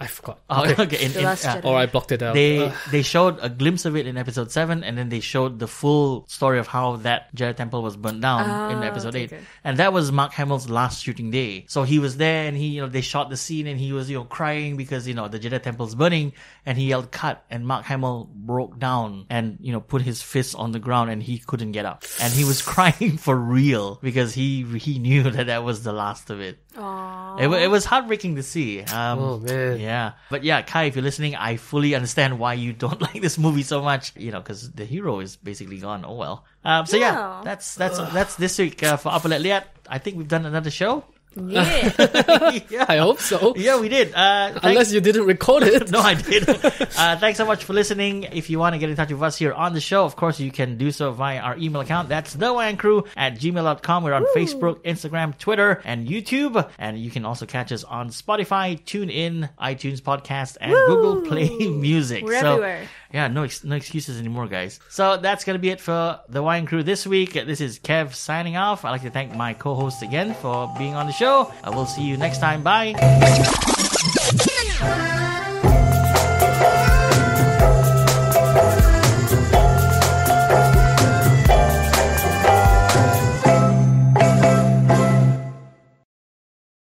I forgot. Oh, okay. okay. In, The in, uh, Or I blocked it out. they Uh, they showed a glimpse of it in episode seven, and then they showed the full story of how that Jedi temple was burnt down in Ah, episode okay, eight, okay. and that was Mark Hamill's last shooting day. So he was there, and he you know they shot the scene, and he was you know crying because you know the Jedi temple's burning, and he yelled cut, and Mark Hamill broke down and you know put his fist on the ground, and he couldn't get up, and he was crying for real because he he knew that that was the last of it. It, wa- it was heartbreaking to see. Um, Oh, man. Yeah, but yeah, Kai, if you're listening, I fully understand why you don't like this movie so much. You know, because the hero is basically gone. Oh well. Um, so yeah, Yeah. that's that's that's this week uh, for Upper Let Liat. I think we've done another show. Yeah. yeah, I hope so. yeah, we did. Uh, Unless you didn't record it. no, I did. uh, thanks so much for listening. If you want to get in touch with us here on the show, of course, you can do so via our email account. That's thewayangcrew at gmail.com. We're on Facebook, Instagram, Twitter, and YouTube. And you can also catch us on Spotify, TuneIn, iTunes Podcast, and Google Play Music. We're so, everywhere. Yeah, no, ex- no excuses anymore, guys. So that's going to be it for the Wayang Crew this week. This is Kev signing off. I'd like to thank my co-host again for being on the show. I will see you next time. Bye.